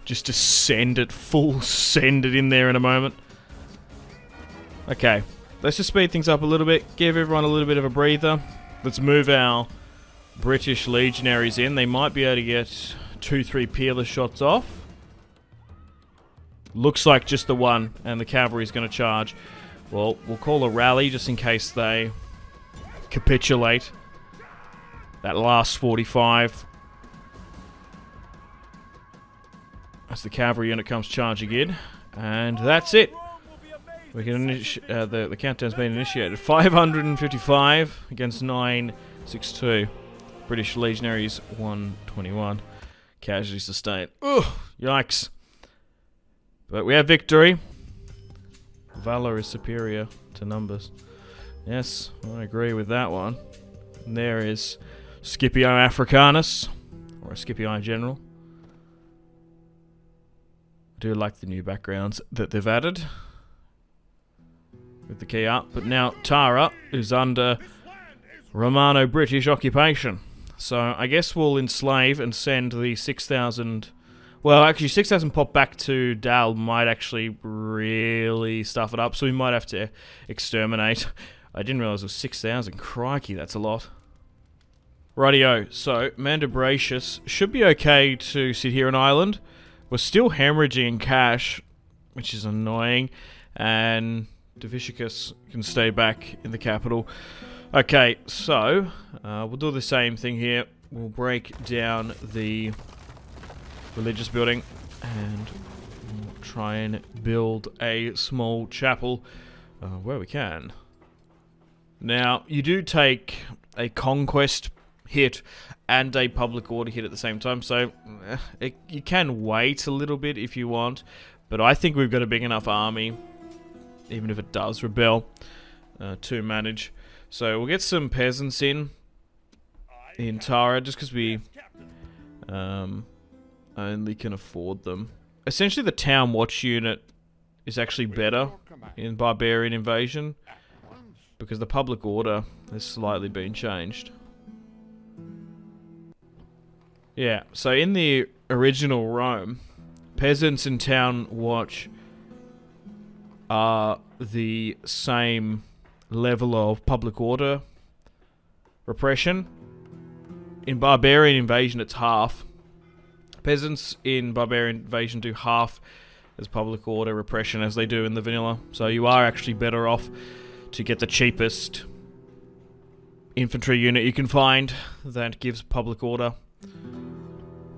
just to send it, full send it in there in a moment. Okay, let's just speed things up a little bit, give everyone a little bit of a breather. Let's move our British legionaries in. They might be able to get two, three peerless shots off. Looks like just the one, and the cavalry is going to charge. Well, we'll call a rally just in case they capitulate. That last 45 as the cavalry unit comes charging in. And that's it. We can uh, the, the countdown's been initiated. 555 against 962. British legionaries 121. Casualty sustained. Ugh, yikes. But we have victory. Valor is superior to numbers. Yes, I agree with that one. And there is Scipio Africanus, or a Scipio General. I do like the new backgrounds that they've added with the key up. But now Tara is under Romano-British occupation. So I guess we'll enslave and send the 6,000... Well, actually, 6,000 pop back to Dal might actually really stuff it up, so we might have to exterminate. I didn't realize it was 6,000. Crikey, that's a lot. Rightio, so Mandubratius should be okay to sit here in Ireland. We're still hemorrhaging cash, which is annoying, and Divicius can stay back in the capital. Okay, so uh, we'll do the same thing here. We'll break down the religious building and we'll try and build a small chapel uh, where we can. Now, you do take a conquest hit and a public order hit at the same time. So eh, it, you can wait a little bit if you want, but I think we've got a big enough army, even if it does rebel, uh, to manage. So we'll get some peasants in in Tara just because we um, only can afford them. Essentially, the town watch unit is actually better in barbarian invasion because the public order has slightly been changed. Yeah, so in the original Rome, peasants and town watch are the same level of public order repression. In barbarian invasion, it's half. Peasants in barbarian invasion do half as public order repression as they do in the vanilla. So you are actually better off to get the cheapest infantry unit you can find that gives public order.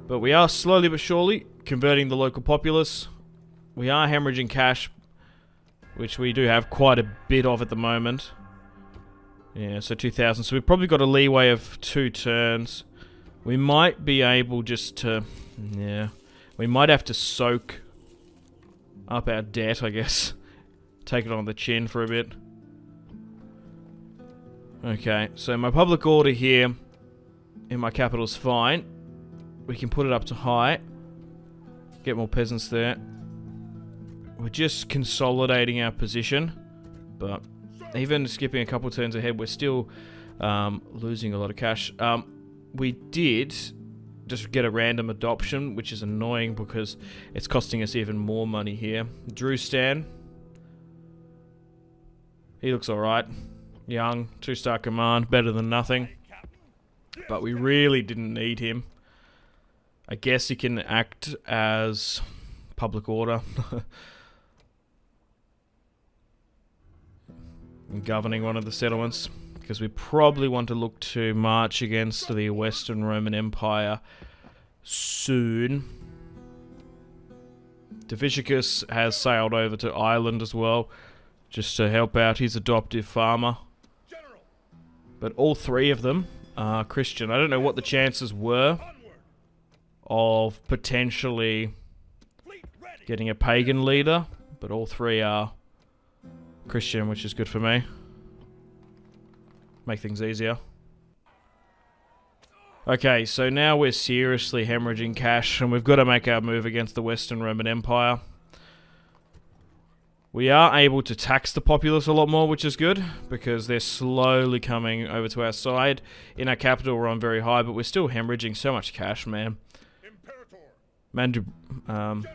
But we are slowly but surely converting the local populace. We are hemorrhaging cash, which we do have quite a bit of at the moment. Yeah, so 2,000. So we've probably got a leeway of two turns. We might be able just to... Yeah. We might have to soak up our debt, I guess. Take it on the chin for a bit. Okay, so my public order here in my capital is fine. We can put it up to high. Get more peasants there. We're just consolidating our position. But even skipping a couple turns ahead, we're still um, losing a lot of cash. Um, we did just get a random adoption, which is annoying because it's costing us even more money here. Drustan. He looks alright. Young, two-star command, better than nothing. But we really didn't need him. I guess he can act as public order. governing one of the settlements because we probably want to look to march against the Western Roman Empire soon. Diviciacus has sailed over to Ireland as well, just to help out his adoptive farmer. But all three of them are Christian. I don't know what the chances were of potentially getting a pagan leader, but all three are Christian, which is good for me. Make things easier. Okay, so now we're seriously hemorrhaging cash, and we've got to make our move against the Western Roman Empire. We are able to tax the populace a lot more, which is good, because they're slowly coming over to our side. In our capital, we're on very high, but we're still hemorrhaging so much cash, man. Mandu, um,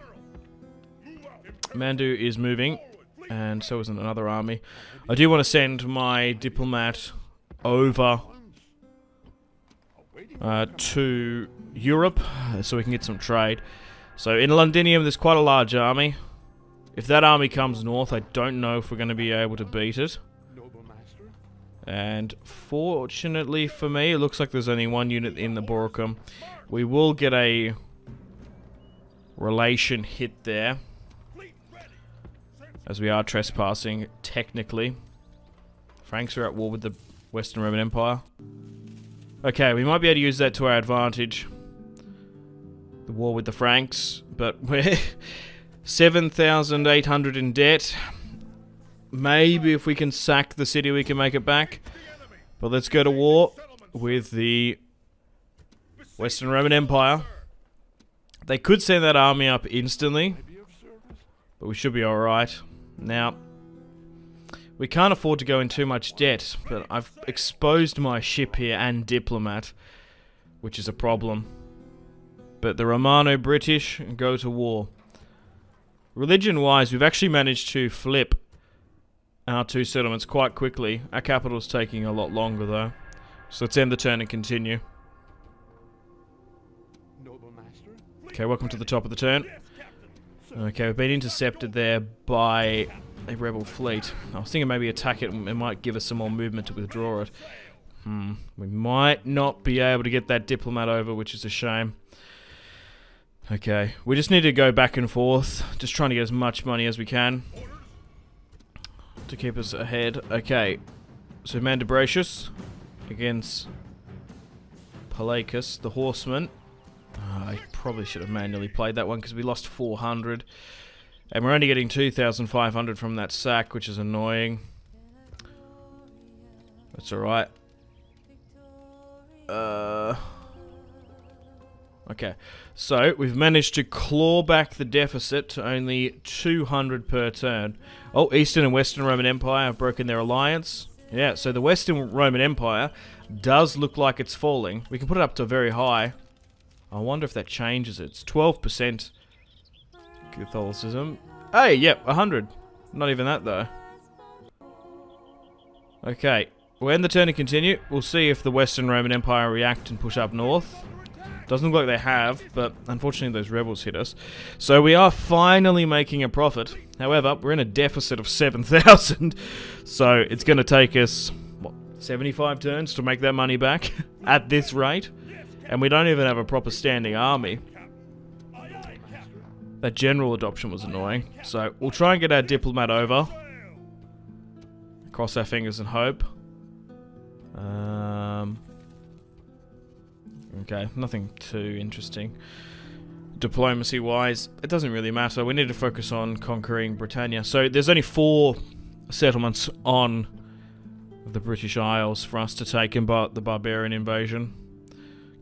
Mandu is moving, and so is another army. I do want to send my diplomat over uh, to Europe so we can get some trade. So in Londinium, there's quite a large army. If that army comes north, I don't know if we're going to be able to beat it. And fortunately for me, it looks like there's only one unit in Eboracum. We will get a relation hit there. As we are trespassing, technically. Franks are at war with the Western Roman Empire. Okay, we might be able to use that to our advantage. The war with the Franks, but we're 7,800 in debt. Maybe if we can sack the city, we can make it back. But let's go to war with the Western Roman Empire. They could send that army up instantly, but we should be alright. Now, we can't afford to go in too much debt, but I've exposed my ship here and diplomat, which is a problem. But the Romano-British go to war. Religion-wise, we've actually managed to flip our two settlements quite quickly. Our capital's taking a lot longer, though. So let's end the turn and continue. Okay, welcome to the top of the turn. Okay, we've been intercepted there by a rebel fleet. I was thinking maybe attack it and it might give us some more movement to withdraw it. Hmm, we might not be able to get that diplomat over, which is a shame. Okay, we just need to go back and forth, just trying to get as much money as we can to keep us ahead. Okay, so Mandubratius against Palacus, the horseman. Uh, I probably should have manually played that one because we lost 400. And we're only getting 2,500 from that sack, which is annoying. That's alright. Uh... Okay, so we've managed to claw back the deficit to only 200 per turn. Oh, Eastern and Western Roman Empire have broken their alliance. Yeah, so the Western Roman Empire does look like it's falling. We can put it up to very high. I wonder if that changes it. It's 12% Catholicism. Hey, yep, 100. Not even that, though. Okay, we're in the turn to continue. We'll see if the Western Roman Empire react and push up north. Doesn't look like they have, but unfortunately those rebels hit us. So we are finally making a profit. However, we're in a deficit of 7,000. So it's going to take us, what, 75 turns to make that money back at this rate. And we don't even have a proper standing army. That general adoption was annoying. So we'll try and get our diplomat over. Cross our fingers and hope. Um, okay, nothing too interesting. Diplomacy wise, it doesn't really matter. We need to focus on conquering Britannia. So there's only four settlements on the British Isles for us to take in the barbarian invasion.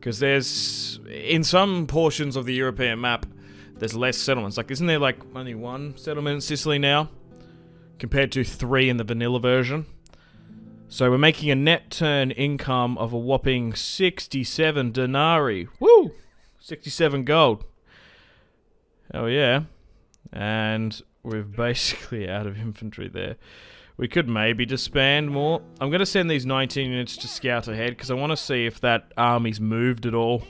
Because there's, in some portions of the European map, there's less settlements. Like, isn't there like only one settlement in Sicily now? Compared to three in the vanilla version. So we're making a net turn income of a whopping 67 denarii. Woo! 67 gold. Oh yeah. And we're basically out of infantry there. We could maybe disband more. I'm going to send these 19 units to scout ahead because I want to see if that army's moved at all.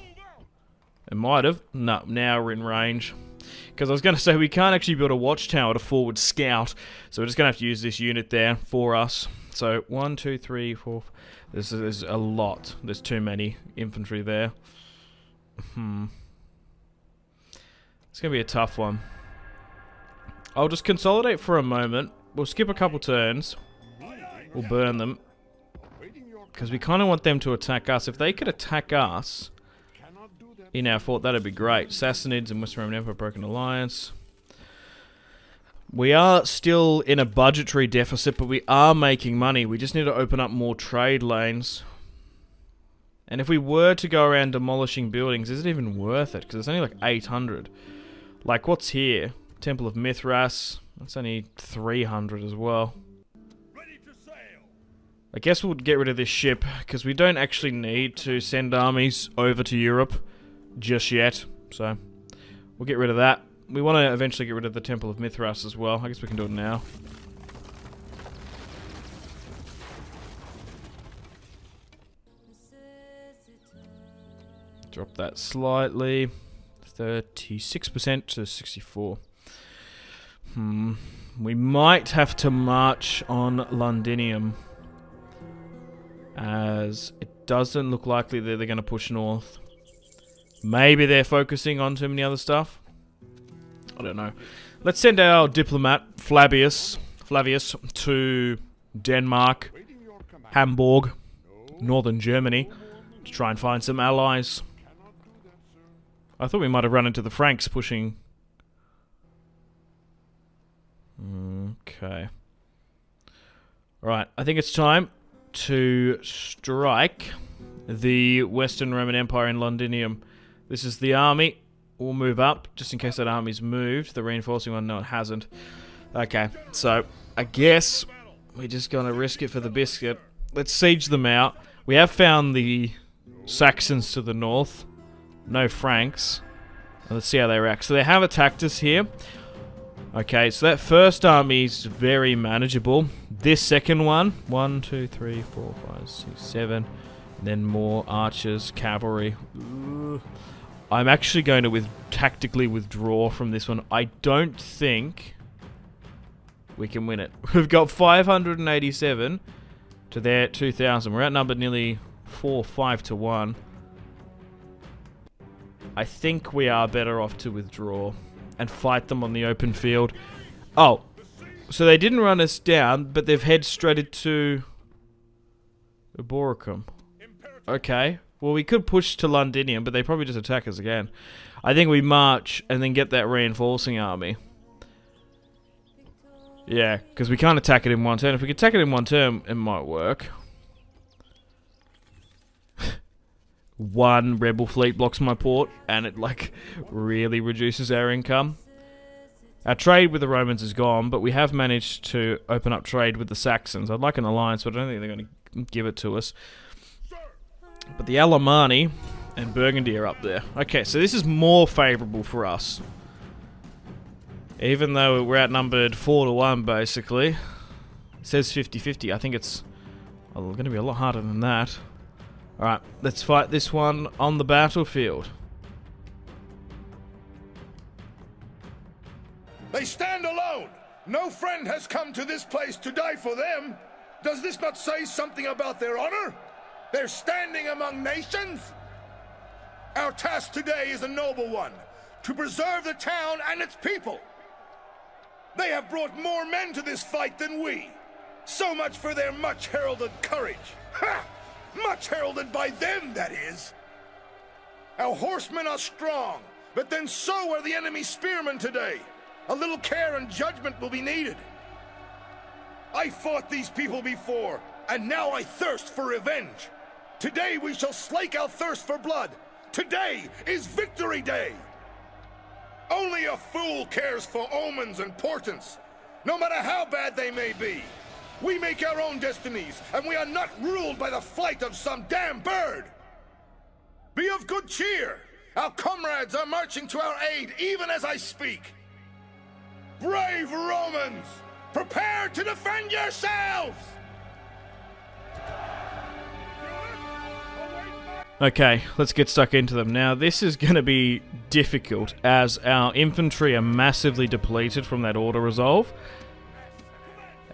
It might have. No, now we're in range. Because I was going to say we can't actually build a watchtower to forward scout. So we're just going to have to use this unit there for us. So one, two, three, four. This is a lot. There's too many infantry there. Hmm. It's gonna be a tough one. I'll just consolidate for a moment. We'll skip a couple turns. We'll burn them. Because we kind of want them to attack us. If they could attack us in our fort, that'd be great. Sassanids and Western Roman Empire broken alliance. We are still in a budgetary deficit, but we are making money. We just need to open up more trade lanes. And if we were to go around demolishing buildings, is it even worth it? Because it's only like 800. Like, what's here? Temple of Mithras. That's only 300 as well. I guess we'll get rid of this ship, because we don't actually need to send armies over to Europe just yet. So, we'll get rid of that. We want to eventually get rid of the Temple of Mithras as well. I guess we can do it now. Drop that slightly. 36% to 64. Hmm. We might have to march on Londinium. As it doesn't look likely that they're going to push north. Maybe they're focusing on too many other stuff. I don't know. Let's send our diplomat, Flavius, Flavius, to Denmark, Hamburg, northern Germany, to try and find some allies. I thought we might have run into the Franks pushing. Okay. Right, I think it's time to strike the Western Roman Empire in Londinium. This is the army We'll move up, just in case that army's moved. The reinforcing one, no, it hasn't. Okay, so I guess we're just going to risk it for the biscuit. Let's siege them out. We have found the Saxons to the north. No Franks. Let's see how they react. So they have attacked us here. Okay, so that first army is very manageable. This second one, one, two, three, four, five, six, seven. Then more archers, cavalry. Ooh. I'm actually going to with tactically withdraw from this one. I don't think we can win it. We've got 587 to their 2,000. We're outnumbered nearly 4, 5 to 1. I think we are better off to withdraw and fight them on the open field. Oh, so they didn't run us down, but they've head straight into Eboracum. Okay, well, we could push to Londinium, but they probably just attack us again. I think we march and then get that reinforcing army. Yeah, because we can't attack it in one turn. If we could attack it in one turn, it might work. One rebel fleet blocks my port, and it, like, really reduces our income. Our trade with the Romans is gone, but we have managed to open up trade with the Saxons. I'd like an alliance, but I don't think they're going to give it to us. But the Alemanni And Burgundy are up there. Okay, so this is more favourable for us. Even though we're outnumbered 4 to 1, basically. It says 50-50. I think it's oh, going to be a lot harder than that. Alright, let's fight this one on the battlefield. They stand alone! No friend has come to this place to die for them! Does this not say something about their honor? They're standing among nations? Our task today is a noble one, to preserve the town and its people. They have brought more men to this fight than we. So much for their much heralded courage. Ha! Much heralded by them, that is. Our horsemen are strong, but then so are the enemy spearmen today. A little care and judgment will be needed. I fought these people before, and now I thirst for revenge. Today we shall slake our thirst for blood. Today is Victory Day. Only a fool cares for omens and portents, no matter how bad they may be. We make our own destinies, and we are not ruled by the flight of some damn bird. Be of good cheer. Our comrades are marching to our aid even as I speak. Brave Romans, prepare to defend yourselves! Okay, let's get stuck into them. Now, this is going to be difficult as our infantry are massively depleted from that auto resolve.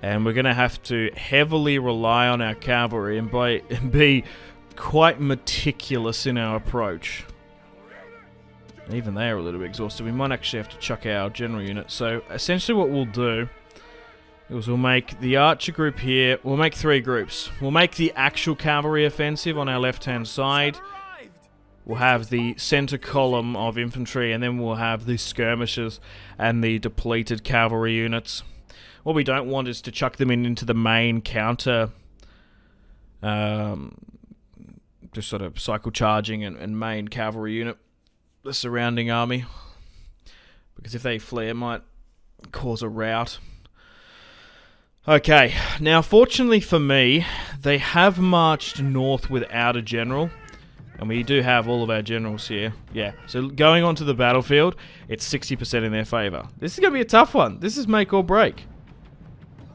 And we're going to have to heavily rely on our cavalry and, by, and be quite meticulous in our approach. Even they are a little bit exhausted. We might actually have to chuck our general unit. So, essentially what we'll do is we'll make the archer group here. We'll make three groups. We'll make the actual cavalry offensive on our left-hand side. We'll have the center column of infantry, and then we'll have the skirmishers and the depleted cavalry units. What we don't want is to chuck them in into the main counter, um, just sort of cycle charging and, and main cavalry unit, the surrounding army. Because if they flare, might cause a rout. Okay, now fortunately for me, they have marched north without a general. And we do have all of our generals here. Yeah, so going onto the battlefield, it's 60% in their favour. This is going to be a tough one. This is make or break.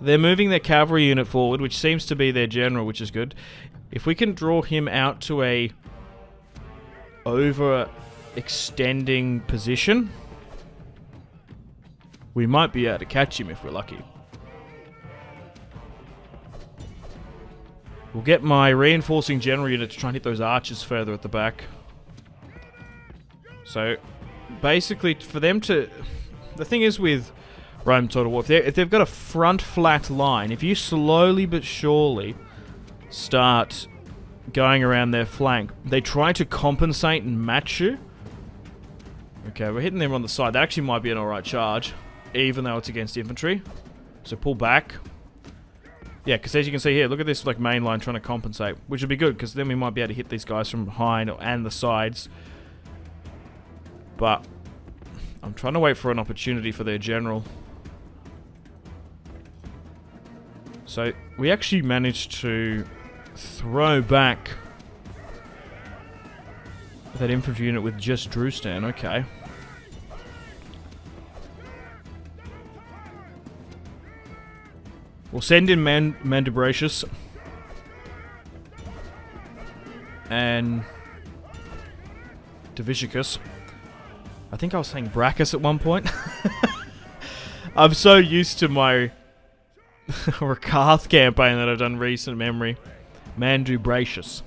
They're moving their cavalry unit forward, which seems to be their general, which is good. If we can draw him out to a over extending position, we might be able to catch him if we're lucky. We'll get my reinforcing general unit to try and hit those archers further at the back. So, basically, for them to... The thing is with Rome Total War, if, if they've got a front flat line, if you slowly but surely start going around their flank, they try to compensate and match you. Okay, we're hitting them on the side. That actually might be an alright charge, even though it's against infantry. So pull back. Yeah, because as you can see here, look at this like main line trying to compensate, which would be good because then we might be able to hit these guys from behind and the sides. But I'm trying to wait for an opportunity for their general. So we actually managed to throw back that infantry unit with just Drustan. Okay. We'll send in Man Mandubratius. And... Divicius. I think I was saying Brachus at one point. I'm so used to my Rakarth campaign that I've done recent memory. Mandubratius.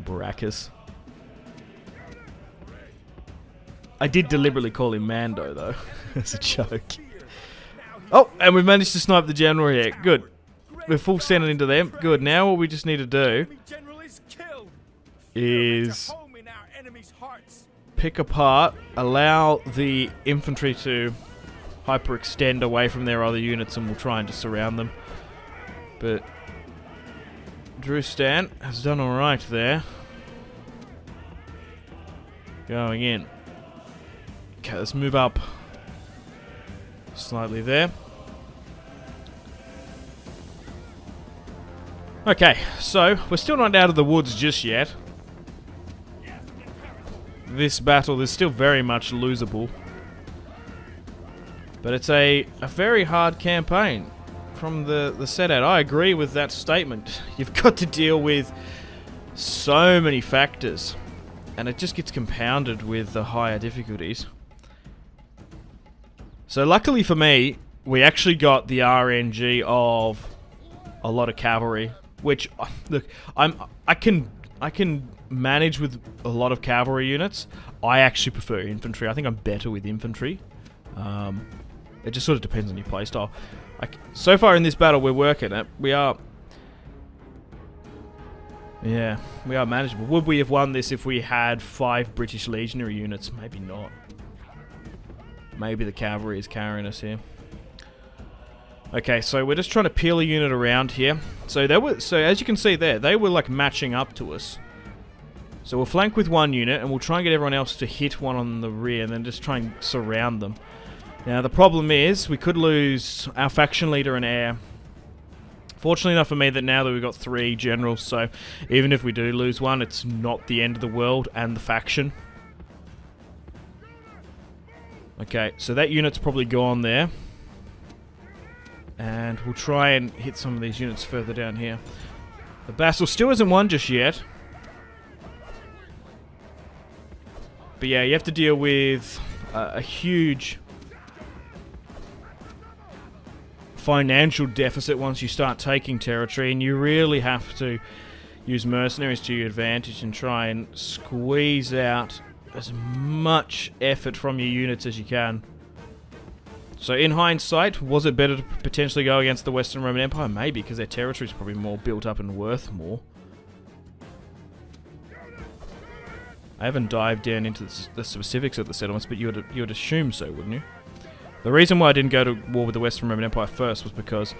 Brachus. I did deliberately call him Mando, though, as a joke. Oh, and we've managed to snipe the general here. Good. We're full sending into them. Good. Now what we just need to do is pick apart, allow the infantry to hyperextend away from their other units and we'll try and just surround them. But Drustan has done alright there. Going in. Okay, let's move up slightly there. Okay, so we're still not out of the woods just yet. this battle is still very much losable. But it's a, a very hard campaign from the, the set out. I agree with that statement. You've got to deal with so many factors. And it just gets compounded with the higher difficulties. So luckily for me, we actually got the RNG of a lot of cavalry. Which, look, I'm I can I can manage with a lot of cavalry units. I actually prefer infantry. I think I'm better with infantry. Um, it just sort of depends on your playstyle. Like, so far in this battle, we're working it. We are... Yeah, we are manageable. Would we have won this if we had five British legionary units? Maybe not. Maybe the cavalry is carrying us here. Okay, so we're just trying to peel a unit around here. So they were, so as you can see there, they were like matching up to us. So we'll flank with one unit, and we'll try and get everyone else to hit one on the rear, and then just try and surround them. Now, the problem is, we could lose our faction leader and heir. Fortunately enough for me that now that we've got three generals, so even if we do lose one, it's not the end of the world and the faction. Okay, so that unit's probably gone there. And we'll try and hit some of these units further down here. The Basel still isn't won just yet. But yeah, you have to deal with uh, a huge financial deficit once you start taking territory, and you really have to use mercenaries to your advantage and try and squeeze out as much effort from your units as you can. So in hindsight, was it better to potentially go against the Western Roman Empire? Maybe, because their territory is probably more built up and worth more. I haven't dived down into the specifics of the settlements, but you would, you would assume so, wouldn't you? The reason why I didn't go to war with the Western Roman Empire first was because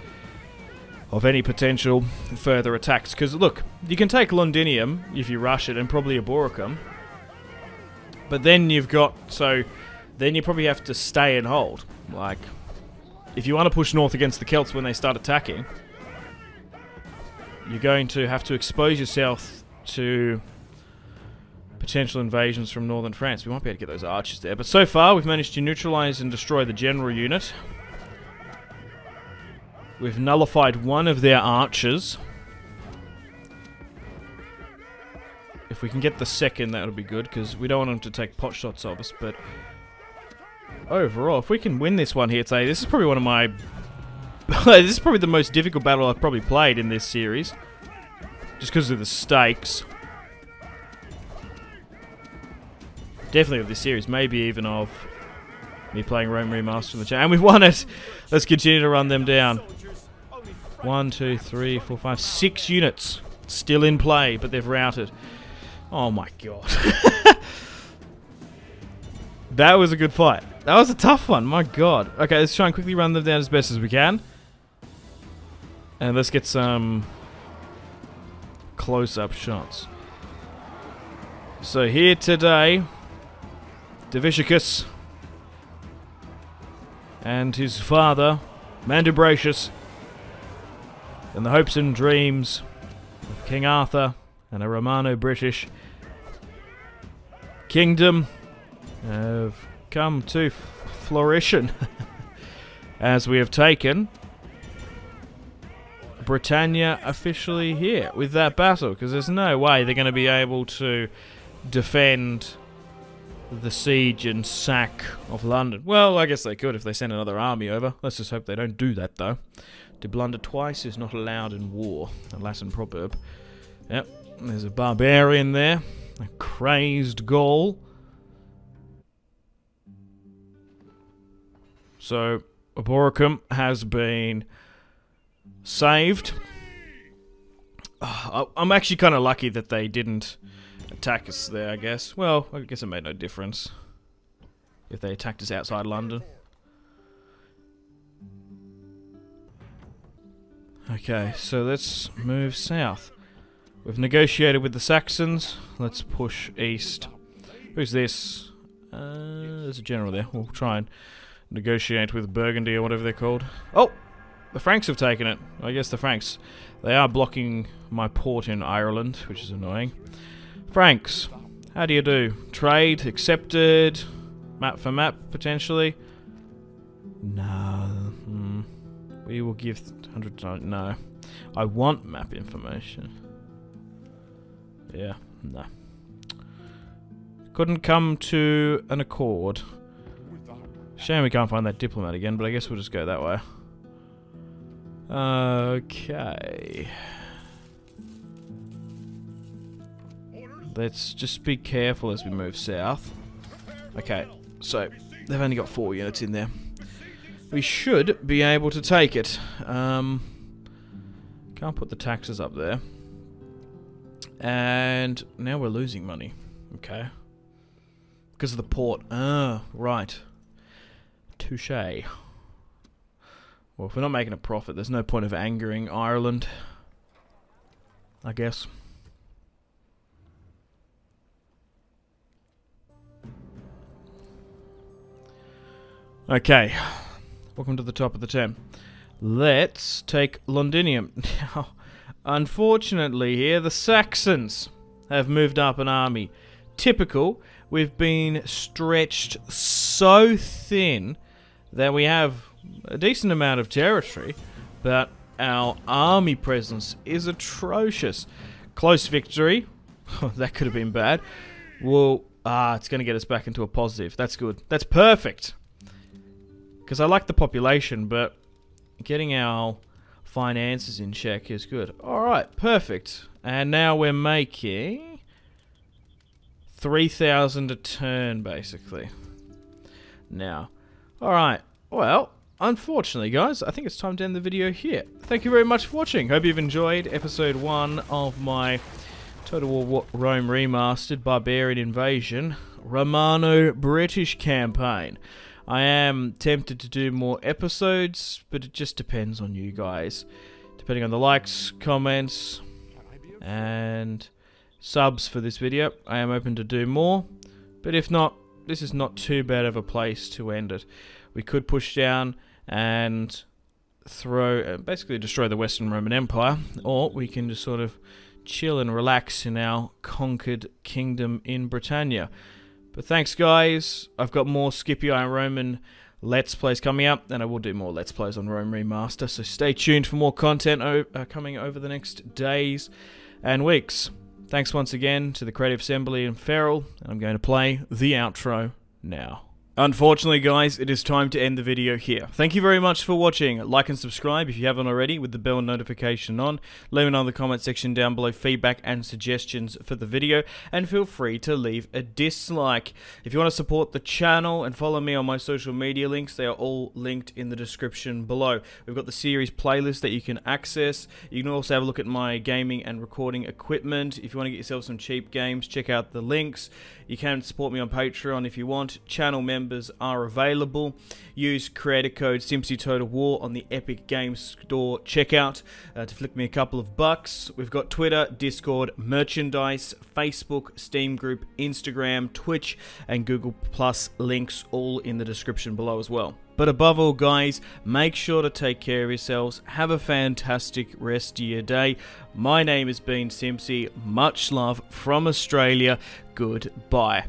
of any potential further attacks. Because, look, you can take Londinium if you rush it and probably Eboracum. But then you've got... So, then you probably have to stay and hold. Like, if you want to push north against the Celts when they start attacking, you're going to have to expose yourself to potential invasions from northern France. We might be able to get those archers there. But so far, we've managed to neutralize and destroy the general unit. We've nullified one of their archers. If we can get the second, that would be good, because we don't want them to take pot shots of us, but... Overall, if we can win this one here today, this is probably one of my... this is probably the most difficult battle I've probably played in this series. Just because of the stakes. Definitely of this series, maybe even of me playing Rome Remastered on the channel. And we've won it! Let's continue to run them down. One, two, three, four, five, six units still in play, but they've routed. Oh my god. that was a good fight. That was a tough one, my god. Okay, let's try and quickly run them down as best as we can. And let's get some close-up shots. So here today, Diviciacus and his father, Mandubracius, and the hopes and dreams of King Arthur and a Romano-British kingdom have come to flourishing as we have taken Britannia officially here with that battle because there's no way they're going to be able to defend the siege and sack of London. Well, I guess they could if they send another army over. Let's just hope they don't do that, though. To blunder twice is not allowed in war. A Latin proverb. Yep, there's a barbarian there. A crazed Gaul. So, Eboracum has been saved. Ah, I'm actually kind of lucky that they didn't attack us there, I guess. Well, I guess it made no difference if they attacked us outside London. Okay, so let's move south. We've negotiated with the Saxons. Let's push east. Who's this? Uh, there's a general there. We'll try and negotiate with Burgundy or whatever they're called. Oh! The Franks have taken it. I guess the Franks. They are blocking my port in Ireland, which is annoying. Franks, How do you do? Trade, accepted, map for map, potentially? No. Hmm. We will give 100... No. I want map information. Yeah, no. Couldn't come to an accord. Shame we can't find that diplomat again, but I guess we'll just go that way. Okay. Let's just be careful as we move south. Okay, so they've only got four units in there. We should be able to take it. Um, can't put the taxes up there. And now we're losing money. Okay. Because of the port. Ah, right. Touche. Well, if we're not making a profit, there's no point of angering Ireland. I guess. Okay. Welcome to the top of the 10. Let's take Londinium. Now, unfortunately here, the Saxons have moved up an army. Typical, we've been stretched so thin that we have a decent amount of territory, but our army presence is atrocious. Close victory. that could have been bad. Well, ah, it's going to get us back into a positive. That's good. That's perfect. Because I like the population, but getting our finances in check is good. Alright, perfect. And now we're making 3,000 a turn, basically. Now, alright, well, unfortunately, guys, I think it's time to end the video here. Thank you very much for watching. Hope you've enjoyed episode 1 of my Total War Rome Remastered Barbarian Invasion Romano-British campaign. I am tempted to do more episodes, but it just depends on you guys. Depending on the likes, comments, and subs for this video, I am open to do more. But if not, this is not too bad of a place to end it. We could push down and throw, uh, basically destroy the Western Roman Empire, or we can just sort of chill and relax in our conquered kingdom in Britannia. But thanks, guys. I've got more Scipio and Roman Let's Plays coming up, and I will do more Let's Plays on Rome Remaster, so stay tuned for more content uh, coming over the next days and weeks. Thanks once again to the Creative Assembly and Feral, and I'm going to play the outro now. Unfortunately, guys, it is time to end the video here. Thank you very much for watching. Like and subscribe if you haven't already with the bell notification on. Let me know in the comment section down below feedback and suggestions for the video. And feel free to leave a dislike. If you want to support the channel and follow me on my social media links, they are all linked in the description below. We've got the series playlist that you can access. You can also have a look at my gaming and recording equipment. If you want to get yourself some cheap games, check out the links. You can support me on Patreon if you want. Channel members are available. Use creator code Simpzy Total War on the Epic Games Store checkout uh, to flick me a couple of bucks. We've got Twitter, Discord, merchandise, Facebook, Steam group, Instagram, Twitch, and Google Plus links all in the description below as well. But above all, guys, make sure to take care of yourselves. Have a fantastic rest of your day. My name has been Simpzy. Much love from Australia. Goodbye.